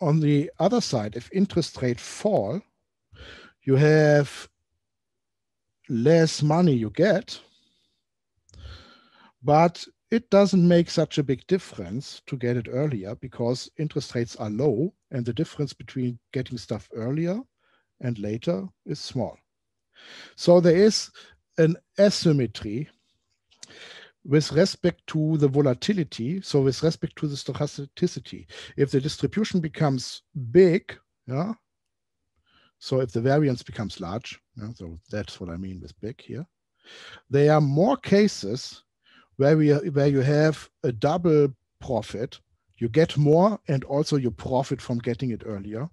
On the other side, if interest rates fall, you have less money you get, but it doesn't make such a big difference to get it earlier because interest rates are low and the difference between getting stuff earlier and later is small. So there is an asymmetry with respect to the volatility, so with respect to the stochasticity. If the distribution becomes big, yeah, so if the variance becomes large, yeah, so that's what I mean with big here, there are more cases where we where you have a double profit. You get more, and also you profit from getting it earlier.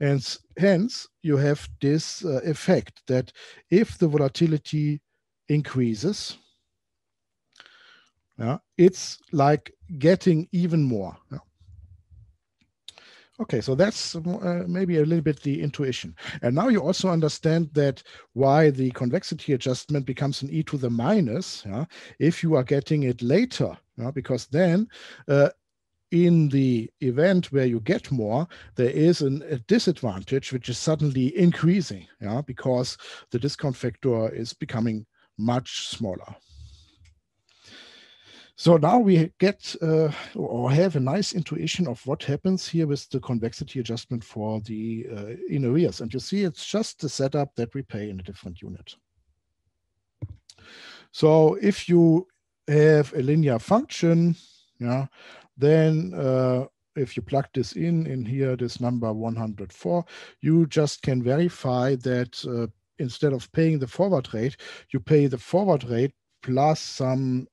And hence, you have this uh, effect that if the volatility increases, yeah, it's like getting even more. Yeah. Okay, so that's uh, maybe a little bit the intuition. And now you also understand that why the convexity adjustment becomes an e to the minus yeah, if you are getting it later, yeah, because then uh, in the event where you get more, there is an, a disadvantage which is suddenly increasing, yeah, because the discount factor is becoming much smaller. So now we get uh, or have a nice intuition of what happens here with the convexity adjustment for the uh, in arrears. And you see it's just the setup that we pay in a different unit. So if you have a linear function, yeah, then uh, if you plug this in, in here, this number 104, you just can verify that uh, instead of paying the forward rate, you pay the forward rate plus some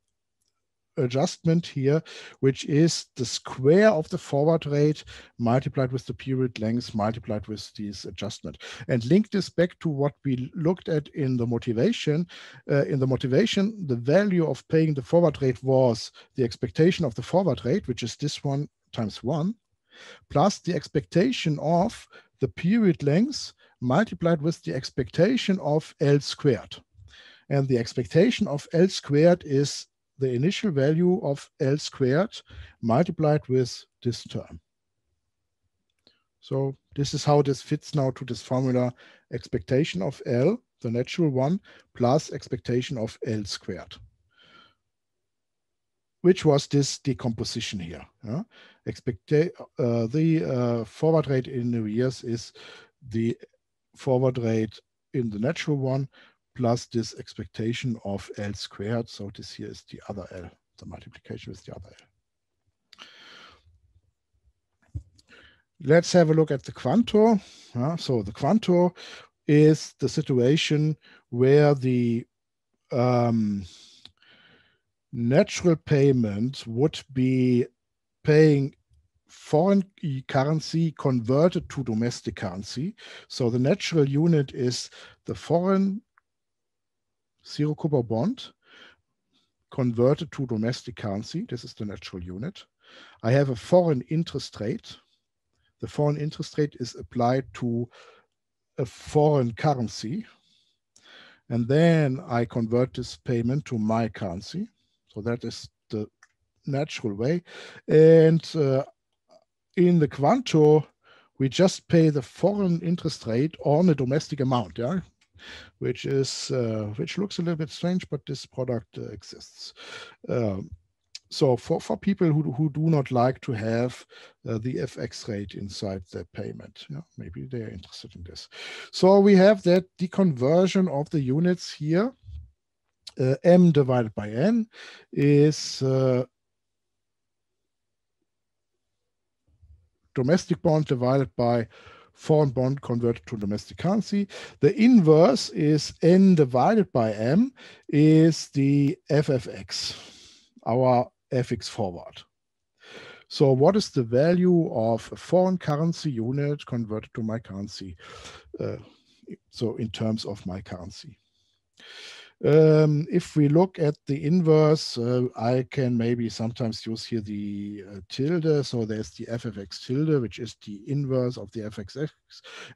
adjustment here, which is the square of the forward rate multiplied with the period length multiplied with this adjustment. And link this back to what we looked at in the motivation. Uh, in the motivation, the value of paying the forward rate was the expectation of the forward rate, which is this one times one, plus the expectation of the period length multiplied with the expectation of L squared. And the expectation of L squared is the initial value of L squared multiplied with this term. So this is how this fits now to this formula expectation of L, the natural one, plus expectation of L squared, which was this decomposition here. Yeah? Expecta uh, the uh, forward rate in arrears is the forward rate in the natural one plus this expectation of L squared. So this here is the other L, the multiplication with the other L. Let's have a look at the Quanto. Uh, so the Quanto is the situation where the um, natural payment would be paying foreign currency converted to domestic currency. So the natural unit is the foreign zero coupon bond converted to domestic currency. This is the natural unit. I have a foreign interest rate. The foreign interest rate is applied to a foreign currency. And then I convert this payment to my currency. So that is the natural way. And uh, in the Quanto, we just pay the foreign interest rate on a domestic amount. Yeah, which is uh, which looks a little bit strange, but this product uh, exists. Um, so for, for people who, who do not like to have uh, the FX rate inside their payment, yeah, maybe they're interested in this. So we have that deconversion of the units here, uh, M divided by N is uh, domestic bond divided by foreign bond converted to domestic currency. The inverse is N divided by M is the FFX, our FX forward. So what is the value of a foreign currency unit converted to my currency? Uh, so in terms of my currency. Um, if we look at the inverse, uh, I can maybe sometimes use here the uh, tilde. So there's the FFX tilde, which is the inverse of the FXX.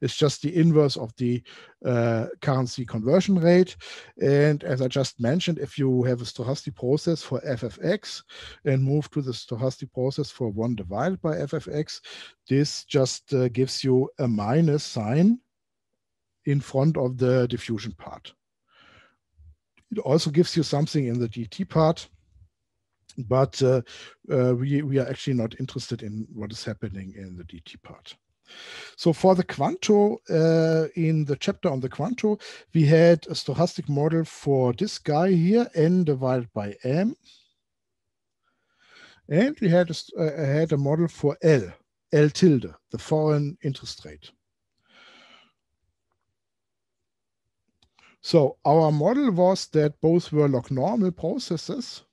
It's just the inverse of the uh, currency conversion rate. And as I just mentioned, if you have a stochastic process for FFX and move to the stochastic process for 1 divided by FFX, this just uh, gives you a minus sign in front of the diffusion part. It also gives you something in the DT part, but uh, uh, we, we are actually not interested in what is happening in the DT part. So for the Quanto, uh, in the chapter on the Quanto, we had a stochastic model for this guy here, n divided by m. And we had a, uh, had a model for L, L tilde, the foreign interest rate. So our model was that both were log normal processes.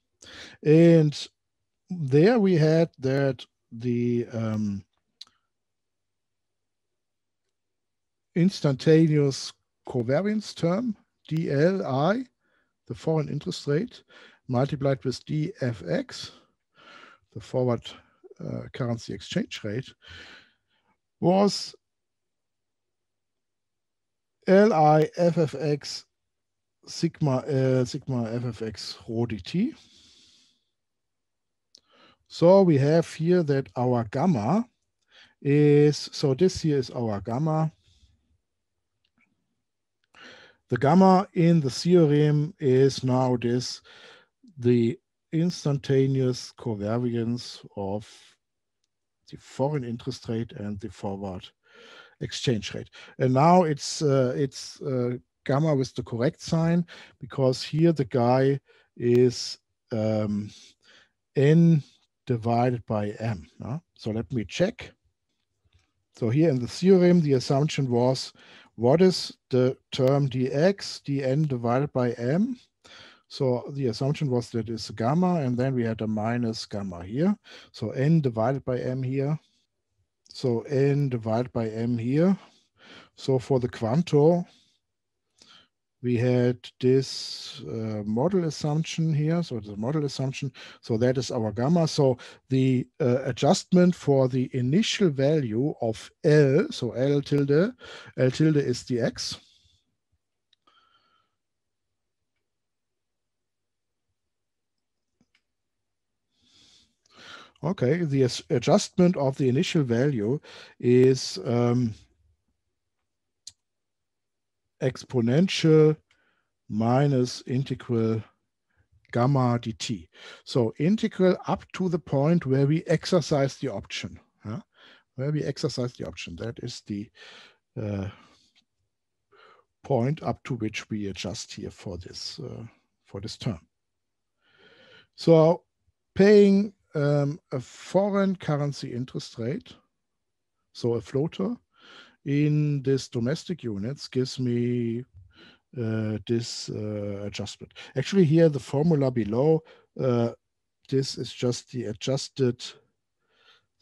And there we had that the um, instantaneous covariance term, DLI, the foreign interest rate, multiplied with DFX, the forward uh, currency exchange rate, was Li FFX sigma uh, sigma FFX rho dt. So we have here that our gamma is, so this here is our gamma. The gamma in the theorem is now this, the instantaneous covariance of the foreign interest rate and the forward exchange rate. And now it's uh, it's uh, gamma with the correct sign because here the guy is um, n divided by m. So let me check. So here in the theorem, the assumption was what is the term dx, dn divided by m? So the assumption was that it's gamma, and then we had a minus gamma here. So n divided by m here. So n divided by m here. So for the Quanto, we had this uh, model assumption here. So the model assumption. So that is our gamma. So the uh, adjustment for the initial value of L, so L tilde, L tilde is the x. Okay, the adjustment of the initial value is um, exponential minus integral gamma dt. So integral up to the point where we exercise the option. Huh? Where we exercise the option. That is the uh, point up to which we adjust here for this uh, for this term. So paying um, a foreign currency interest rate, so a floater, in this domestic units gives me uh, this uh, adjustment. Actually, here the formula below, uh, this is just the adjusted,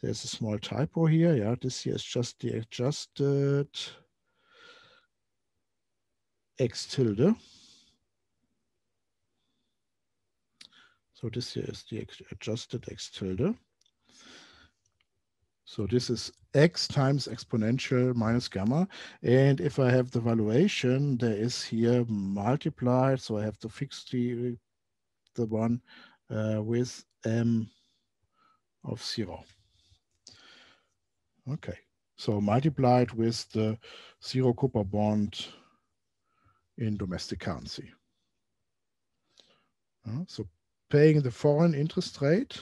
there's a small typo here. Yeah, this here is just the adjusted x tilde. So this here is the adjusted x tilde. So this is x times exponential minus gamma. And if I have the valuation, there is here multiplied. So I have to fix the, the one uh, with m of zero. Okay, so multiplied with the zero coupon bond in domestic currency. Uh, so paying the foreign interest rate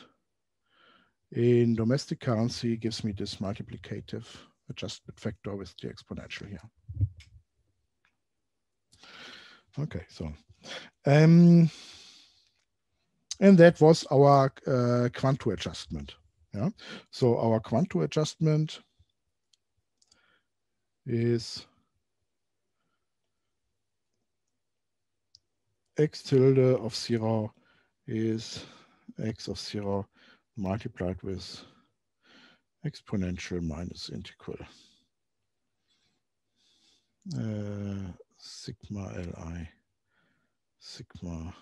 in domestic currency gives me this multiplicative adjustment factor with the exponential here. Okay, so um, and that was our uh, Quanto adjustment. Yeah, so our Quanto adjustment is x tilde of zero is x of 0 multiplied with exponential minus integral uh, sigma li sigma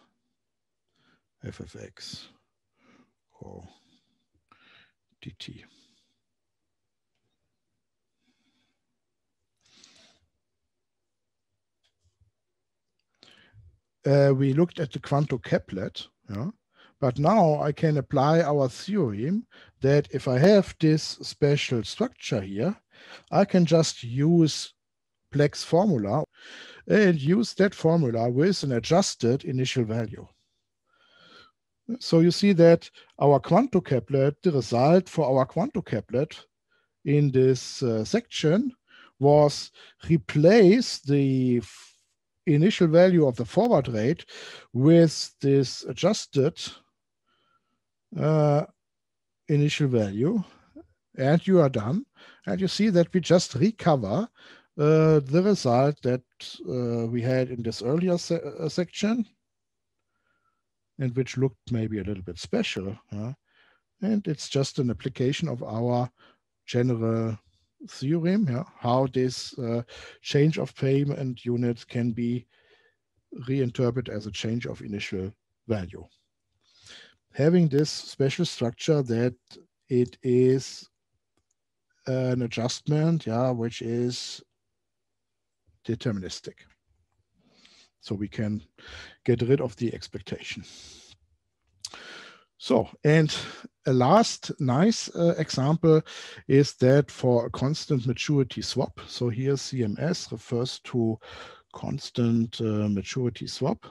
f of x or dt. Uh, we looked at the Quanto Caplet yeah? But now I can apply our theorem that if I have this special structure here, I can just use Black's formula and use that formula with an adjusted initial value. So you see that our Quanto caplet, the result for our Quanto caplet in this uh, section was replace the initial value of the forward rate with this adjusted uh, initial value and you are done and you see that we just recover uh, the result that uh, we had in this earlier se uh, section and which looked maybe a little bit special. And it's just an application of our general theorem, yeah, how this uh, change of payment unit can be reinterpreted as a change of initial value. Having this special structure that it is an adjustment, yeah, which is deterministic. So we can get rid of the expectation. So, and a last nice uh, example is that for a constant maturity swap. So here CMS refers to constant uh, maturity swap.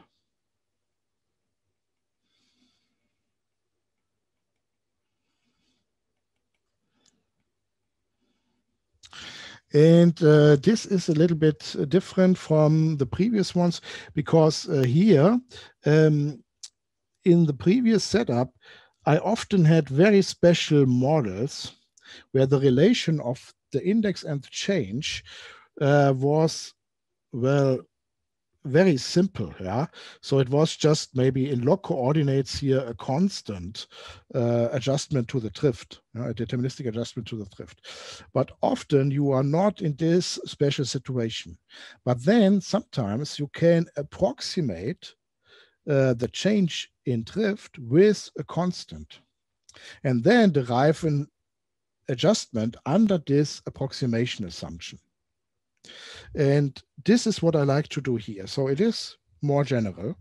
And uh, this is a little bit different from the previous ones because uh, here um, in the previous setup, I often had very special models where the relation of the index and the change uh, was, well, very simple. Yeah. So it was just maybe in log coordinates here a constant uh, adjustment to the drift, a deterministic adjustment to the drift. But often you are not in this special situation. But then sometimes you can approximate uh, the change in drift with a constant and then derive an adjustment under this approximation assumption. And this is what I like to do here. So it is more general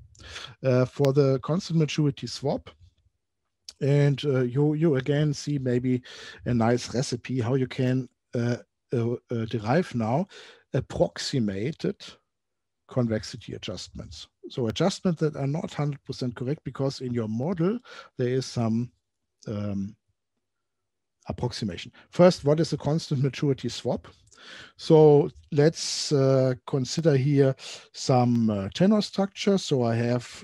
uh, for the constant maturity swap. And uh, you, you again see maybe a nice recipe how you can uh, uh, uh derive now approximated convexity adjustments. So adjustments that are not 100% correct because in your model, there is some um, approximation. First, what is a constant maturity swap? So let's uh, consider here some uh, tenor structure. So I have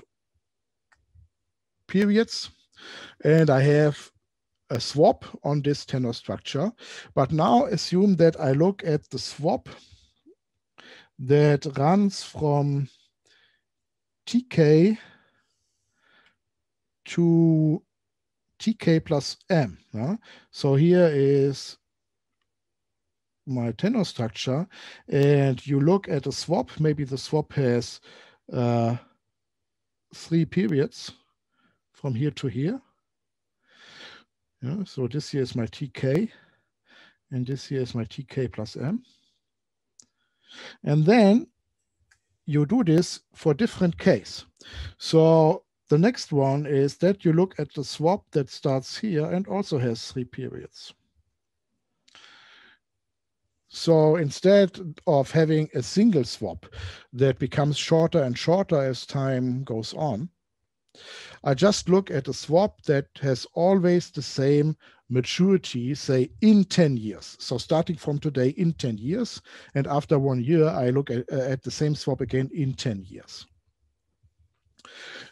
periods and I have a swap on this tenor structure. But now assume that I look at the swap that runs from tk to tk plus m. Yeah? So here is my tenor structure and you look at a swap, maybe the swap has uh, three periods from here to here. Yeah, so this here is my TK and this here is my TK plus M. And then you do this for different case. So the next one is that you look at the swap that starts here and also has three periods. So instead of having a single swap that becomes shorter and shorter as time goes on, I just look at a swap that has always the same maturity, say in 10 years. So starting from today in 10 years, and after one year, I look at, uh, at the same swap again in 10 years.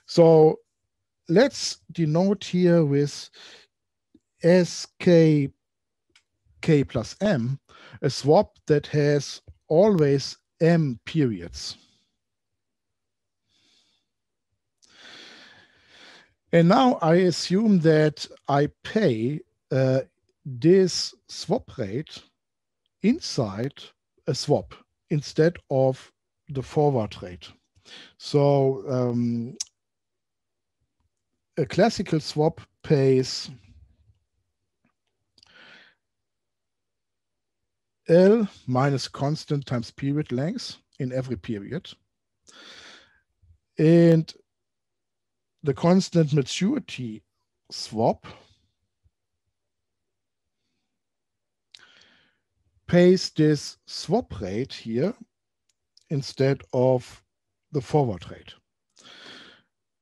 So let's denote here with SK k plus m, a swap that has always m periods. And now I assume that I pay uh, this swap rate inside a swap instead of the forward rate. So um, a classical swap pays L minus constant times period length in every period. And the constant maturity swap pays this swap rate here instead of the forward rate.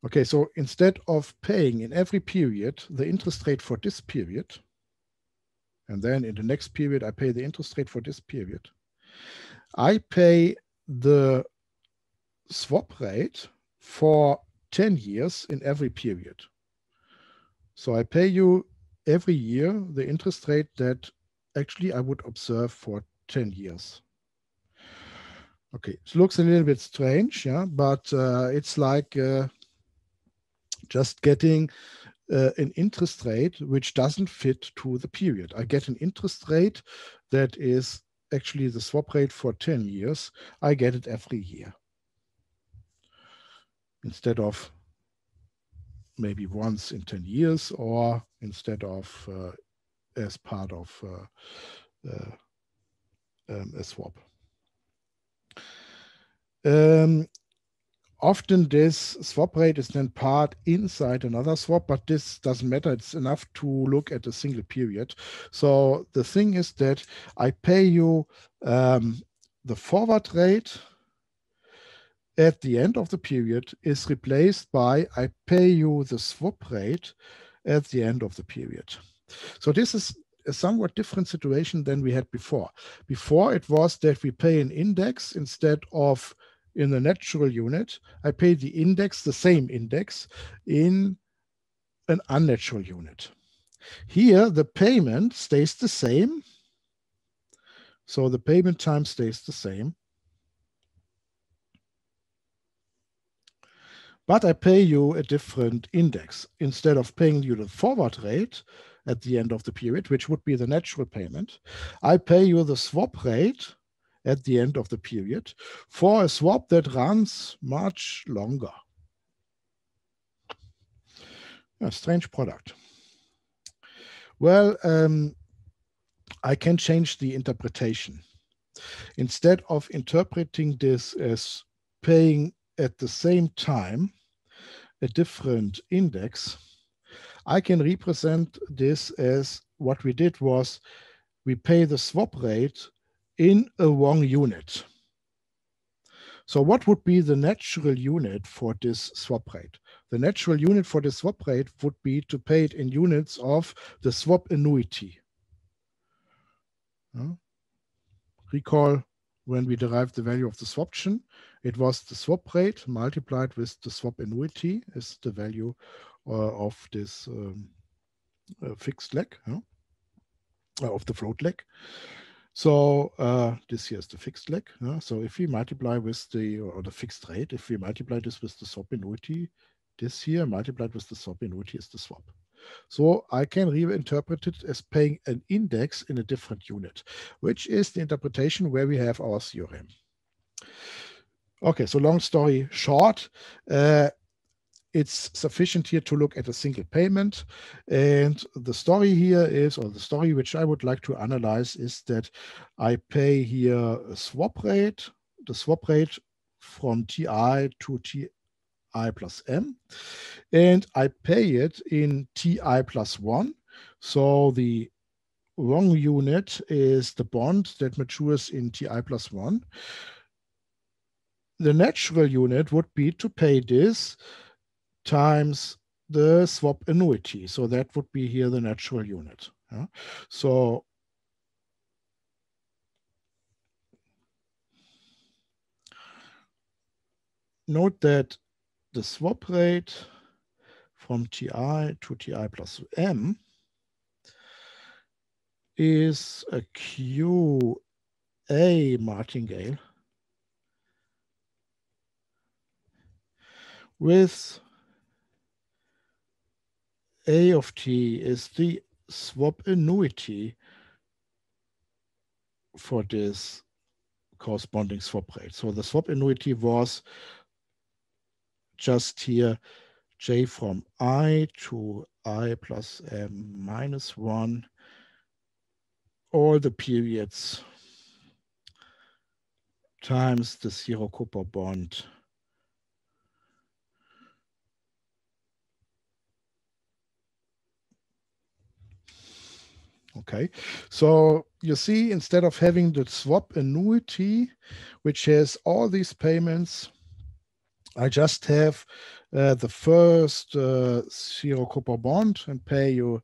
Okay, so instead of paying in every period the interest rate for this period, And then in the next period, I pay the interest rate for this period. I pay the swap rate for 10 years in every period. So I pay you every year the interest rate that actually I would observe for 10 years. Okay, it looks a little bit strange, yeah, but uh, it's like uh, just getting uh, an interest rate which doesn't fit to the period. I get an interest rate that is actually the swap rate for 10 years. I get it every year instead of maybe once in 10 years or instead of uh, as part of uh, uh um, a swap. Um, often this swap rate is then part inside another swap, but this doesn't matter. It's enough to look at a single period. So the thing is that I pay you um, the forward rate at the end of the period is replaced by I pay you the swap rate at the end of the period. So this is a somewhat different situation than we had before. Before it was that we pay an index instead of in the natural unit, I pay the index, the same index, in an unnatural unit. Here, the payment stays the same. So the payment time stays the same. But I pay you a different index. Instead of paying you the forward rate at the end of the period, which would be the natural payment, I pay you the swap rate at the end of the period for a swap that runs much longer. A strange product. Well, um, I can change the interpretation. Instead of interpreting this as paying at the same time a different index, I can represent this as what we did was we pay the swap rate in a wrong unit. So what would be the natural unit for this swap rate? The natural unit for the swap rate would be to pay it in units of the swap annuity. Uh, recall when we derived the value of the swaption, it was the swap rate multiplied with the swap annuity is the value uh, of this um, uh, fixed leg, of the float leg. So uh, this here is the fixed leg. So if we multiply with the, or the fixed rate, if we multiply this with the swap annuity, this here multiplied with the swap annuity is the swap. So I can reinterpret it as paying an index in a different unit, which is the interpretation where we have our theorem. Okay, so long story short, uh, it's sufficient here to look at a single payment. And the story here is, or the story which I would like to analyze is that I pay here a swap rate, the swap rate from TI to TI plus M, and I pay it in TI plus one. So the wrong unit is the bond that matures in TI plus one. The natural unit would be to pay this times the swap annuity. So that would be here the natural unit. Yeah? So note that the swap rate from TI to TI plus M is a QA martingale with a of t is the swap annuity for this corresponding swap rate. So the swap annuity was just here j from i to i plus m minus 1, all the periods times the zero coupon bond Okay, so you see, instead of having the swap annuity, which has all these payments, I just have uh, the first uh, zero coupon bond and pay you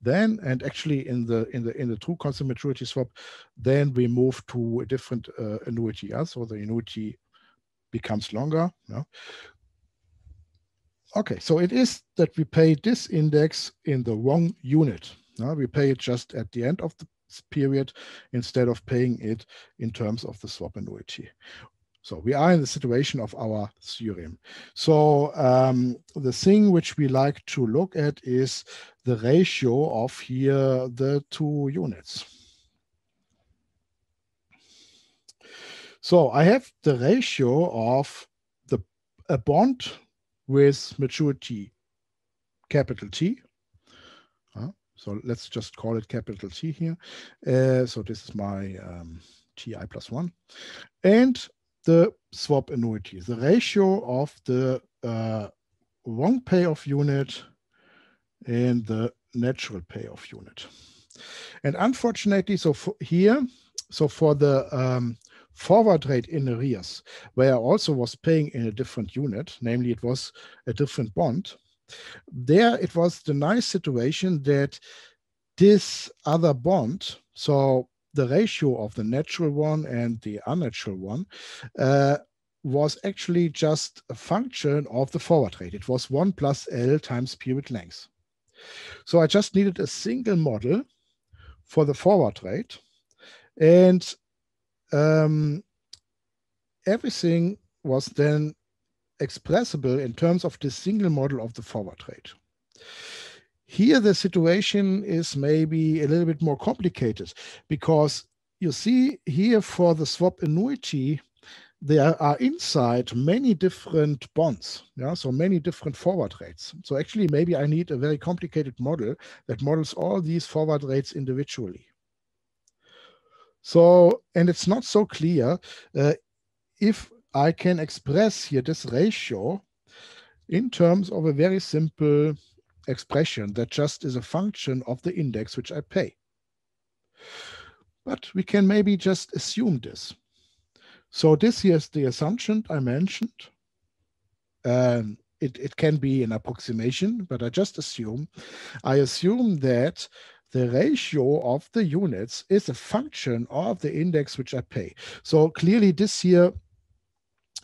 then. And actually in the in the in the true constant maturity swap then we move to a different uh, annuity. Yeah? so the annuity becomes longer. Yeah? okay. So it is that we pay this index in the wrong unit yeah? we pay it just at the end of the period instead of paying it in terms of the swap annuity so we are in the situation of our theorem. So um, the thing which we like to look at is the ratio of here the two units. So I have the ratio of the a bond with maturity capital T. Uh, so let's just call it capital T here. Uh, so this is my um, Ti plus one. And the swap annuity, the ratio of the uh, wrong payoff unit and the natural payoff unit. And unfortunately, so here, so for the um, forward rate in arrears, where I also was paying in a different unit, namely it was a different bond, there it was the nice situation that this other bond, so the ratio of the natural one and the unnatural one uh, was actually just a function of the forward rate. It was 1 plus L times period length. So I just needed a single model for the forward rate. And um, everything was then expressible in terms of the single model of the forward rate. Here, the situation is maybe a little bit more complicated because you see here for the swap annuity, there are inside many different bonds, yeah, so many different forward rates. So actually, maybe I need a very complicated model that models all these forward rates individually. So, and it's not so clear uh, if I can express here this ratio in terms of a very simple expression that just is a function of the index which I pay. But we can maybe just assume this. So this here is the assumption I mentioned. Um, it, it can be an approximation, but I just assume. I assume that the ratio of the units is a function of the index which I pay. So clearly this here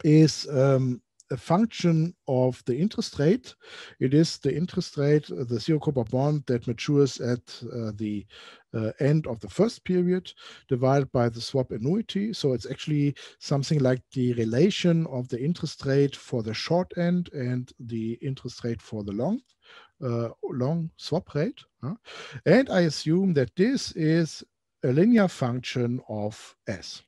is um, a function of the interest rate. It is the interest rate, the zero coupon bond that matures at uh, the uh, end of the first period divided by the swap annuity. So it's actually something like the relation of the interest rate for the short end and the interest rate for the long. Uh, long swap rate. And I assume that this is a linear function of S.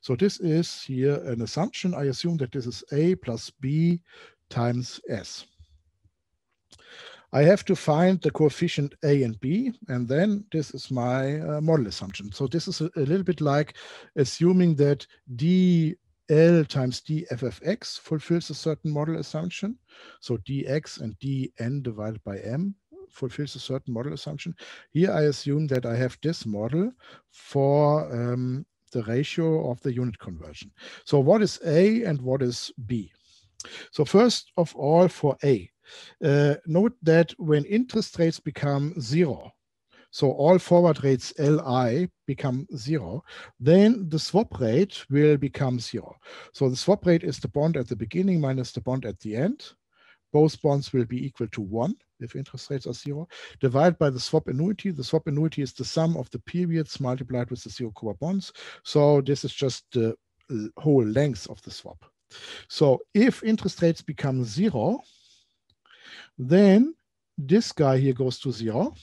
So this is here an assumption. I assume that this is A plus B times S. I have to find the coefficient A and B, and then this is my uh, model assumption. So this is a, a, little bit like assuming that dl times dffx fulfills a certain model assumption. So dx and dn divided by m fulfills a certain model assumption. Here I assume that I have this model for um, the ratio of the unit conversion. So what is A and what is B? So first of all, for A, uh, note that when interest rates become zero, so all forward rates Li become zero, then the swap rate will become zero. So the swap rate is the bond at the beginning minus the bond at the end. Both bonds will be equal to one if interest rates are zero, divided by the swap annuity. The swap annuity is the sum of the periods multiplied with the zero coupon bonds. So this is just the whole length of the swap. So if interest rates become zero, then this guy here goes to zero,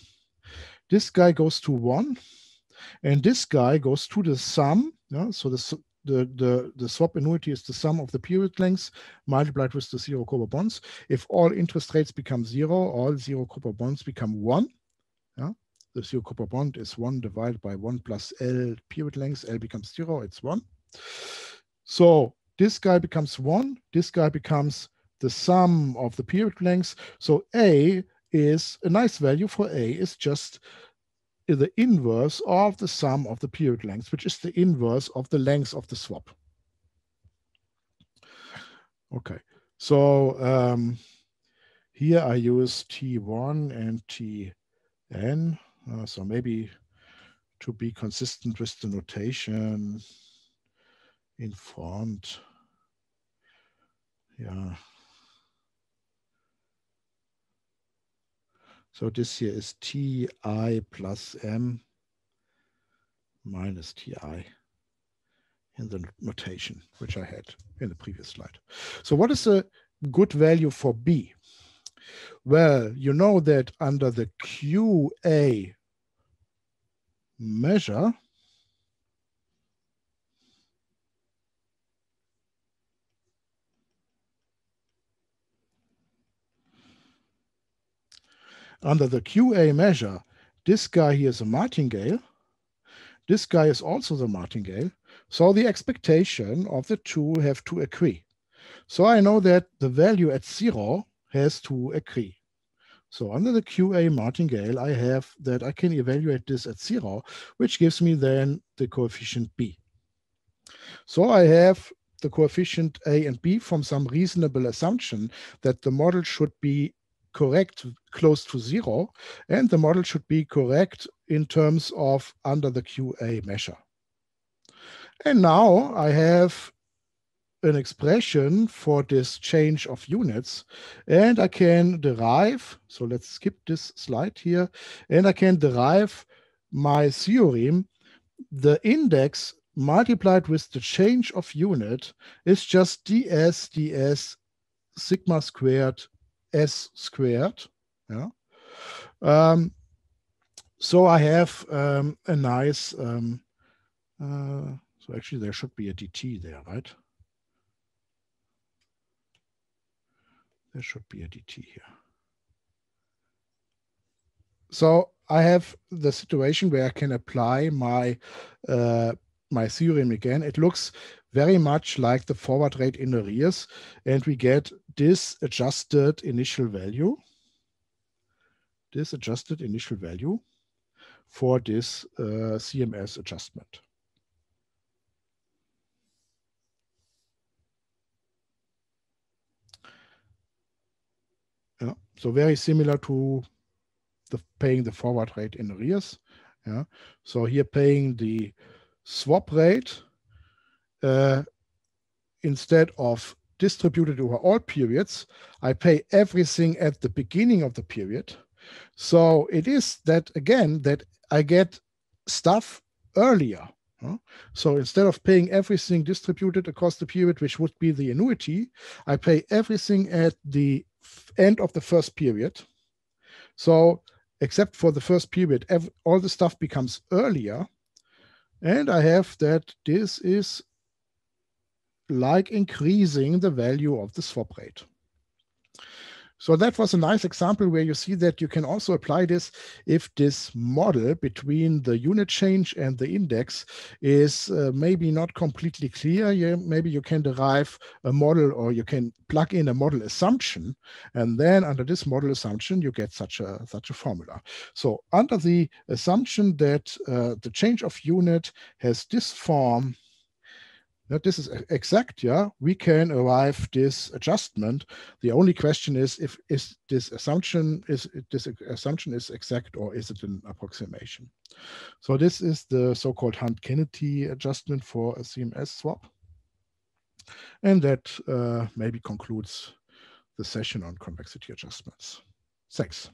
this guy goes to one, and this guy goes to the sum. Yeah? So the the, the, the swap annuity is the sum of the period lengths multiplied with the zero coupon bonds. If all interest rates become zero, all zero coupon bonds become one. Yeah? The zero coupon bond is one divided by one plus L period length. L becomes zero, it's one. So this guy becomes one, this guy becomes the sum of the period lengths. So A is a nice value for A is just the inverse of the sum of the period lengths, which is the inverse of the length of the swap. Okay, so um, here I use T1 and T2. Uh, so maybe to be consistent with the notation in front. Yeah. So this here is Ti plus M minus Ti in the notation, which I had in the previous slide. So what is a good value for B? Well, you know that under the QA measure, under the QA measure, this guy here is a martingale. This guy is also the martingale. So the expectation of the two have to agree. So I know that the value at zero has to agree. So under the QA martingale, I have that I can evaluate this at zero, which gives me then the coefficient B. So I have the coefficient A and B from some reasonable assumption that the model should be correct close to zero, and the model should be correct in terms of under the QA measure. And now I have an expression for this change of units, and I can derive, so let's skip this slide here, and I can derive my theorem. The index multiplied with the change of unit is just ds ds sigma squared s squared. Yeah. Um, so I have um, a nice, um, uh, so actually there should be a dt there, right? There should be a dt here. So I have the situation where I can apply my uh, my theorem again. It looks very much like the forward rate in arrears, and we get this adjusted initial value, this adjusted initial value for this uh, CMS adjustment. Yeah, so very similar to the paying the forward rate in arrears. Yeah, so here paying the swap rate uh, instead of distributed over all periods, I pay everything at the beginning of the period. So it is that again that I get stuff earlier. So instead of paying everything distributed across the period, which would be the annuity, I pay everything at the end of the first period. So except for the first period, all the stuff becomes earlier. And I have that this is like increasing the value of the swap rate. So that was a nice example where you see that you can also apply this if this model between the unit change and the index is uh, maybe not completely clear. Yeah, maybe you can derive a model or you can plug in a model assumption. And then under this model assumption, you get such a, such a formula. So under the assumption that uh, the change of unit has this form that this is exact, yeah, we can arrive this adjustment. The only question is if is this assumption is this assumption is exact or is it an approximation? So this is the so-called Hunt-Kennedy adjustment for a CMS swap. And that uh, maybe concludes the session on convexity adjustments. Thanks.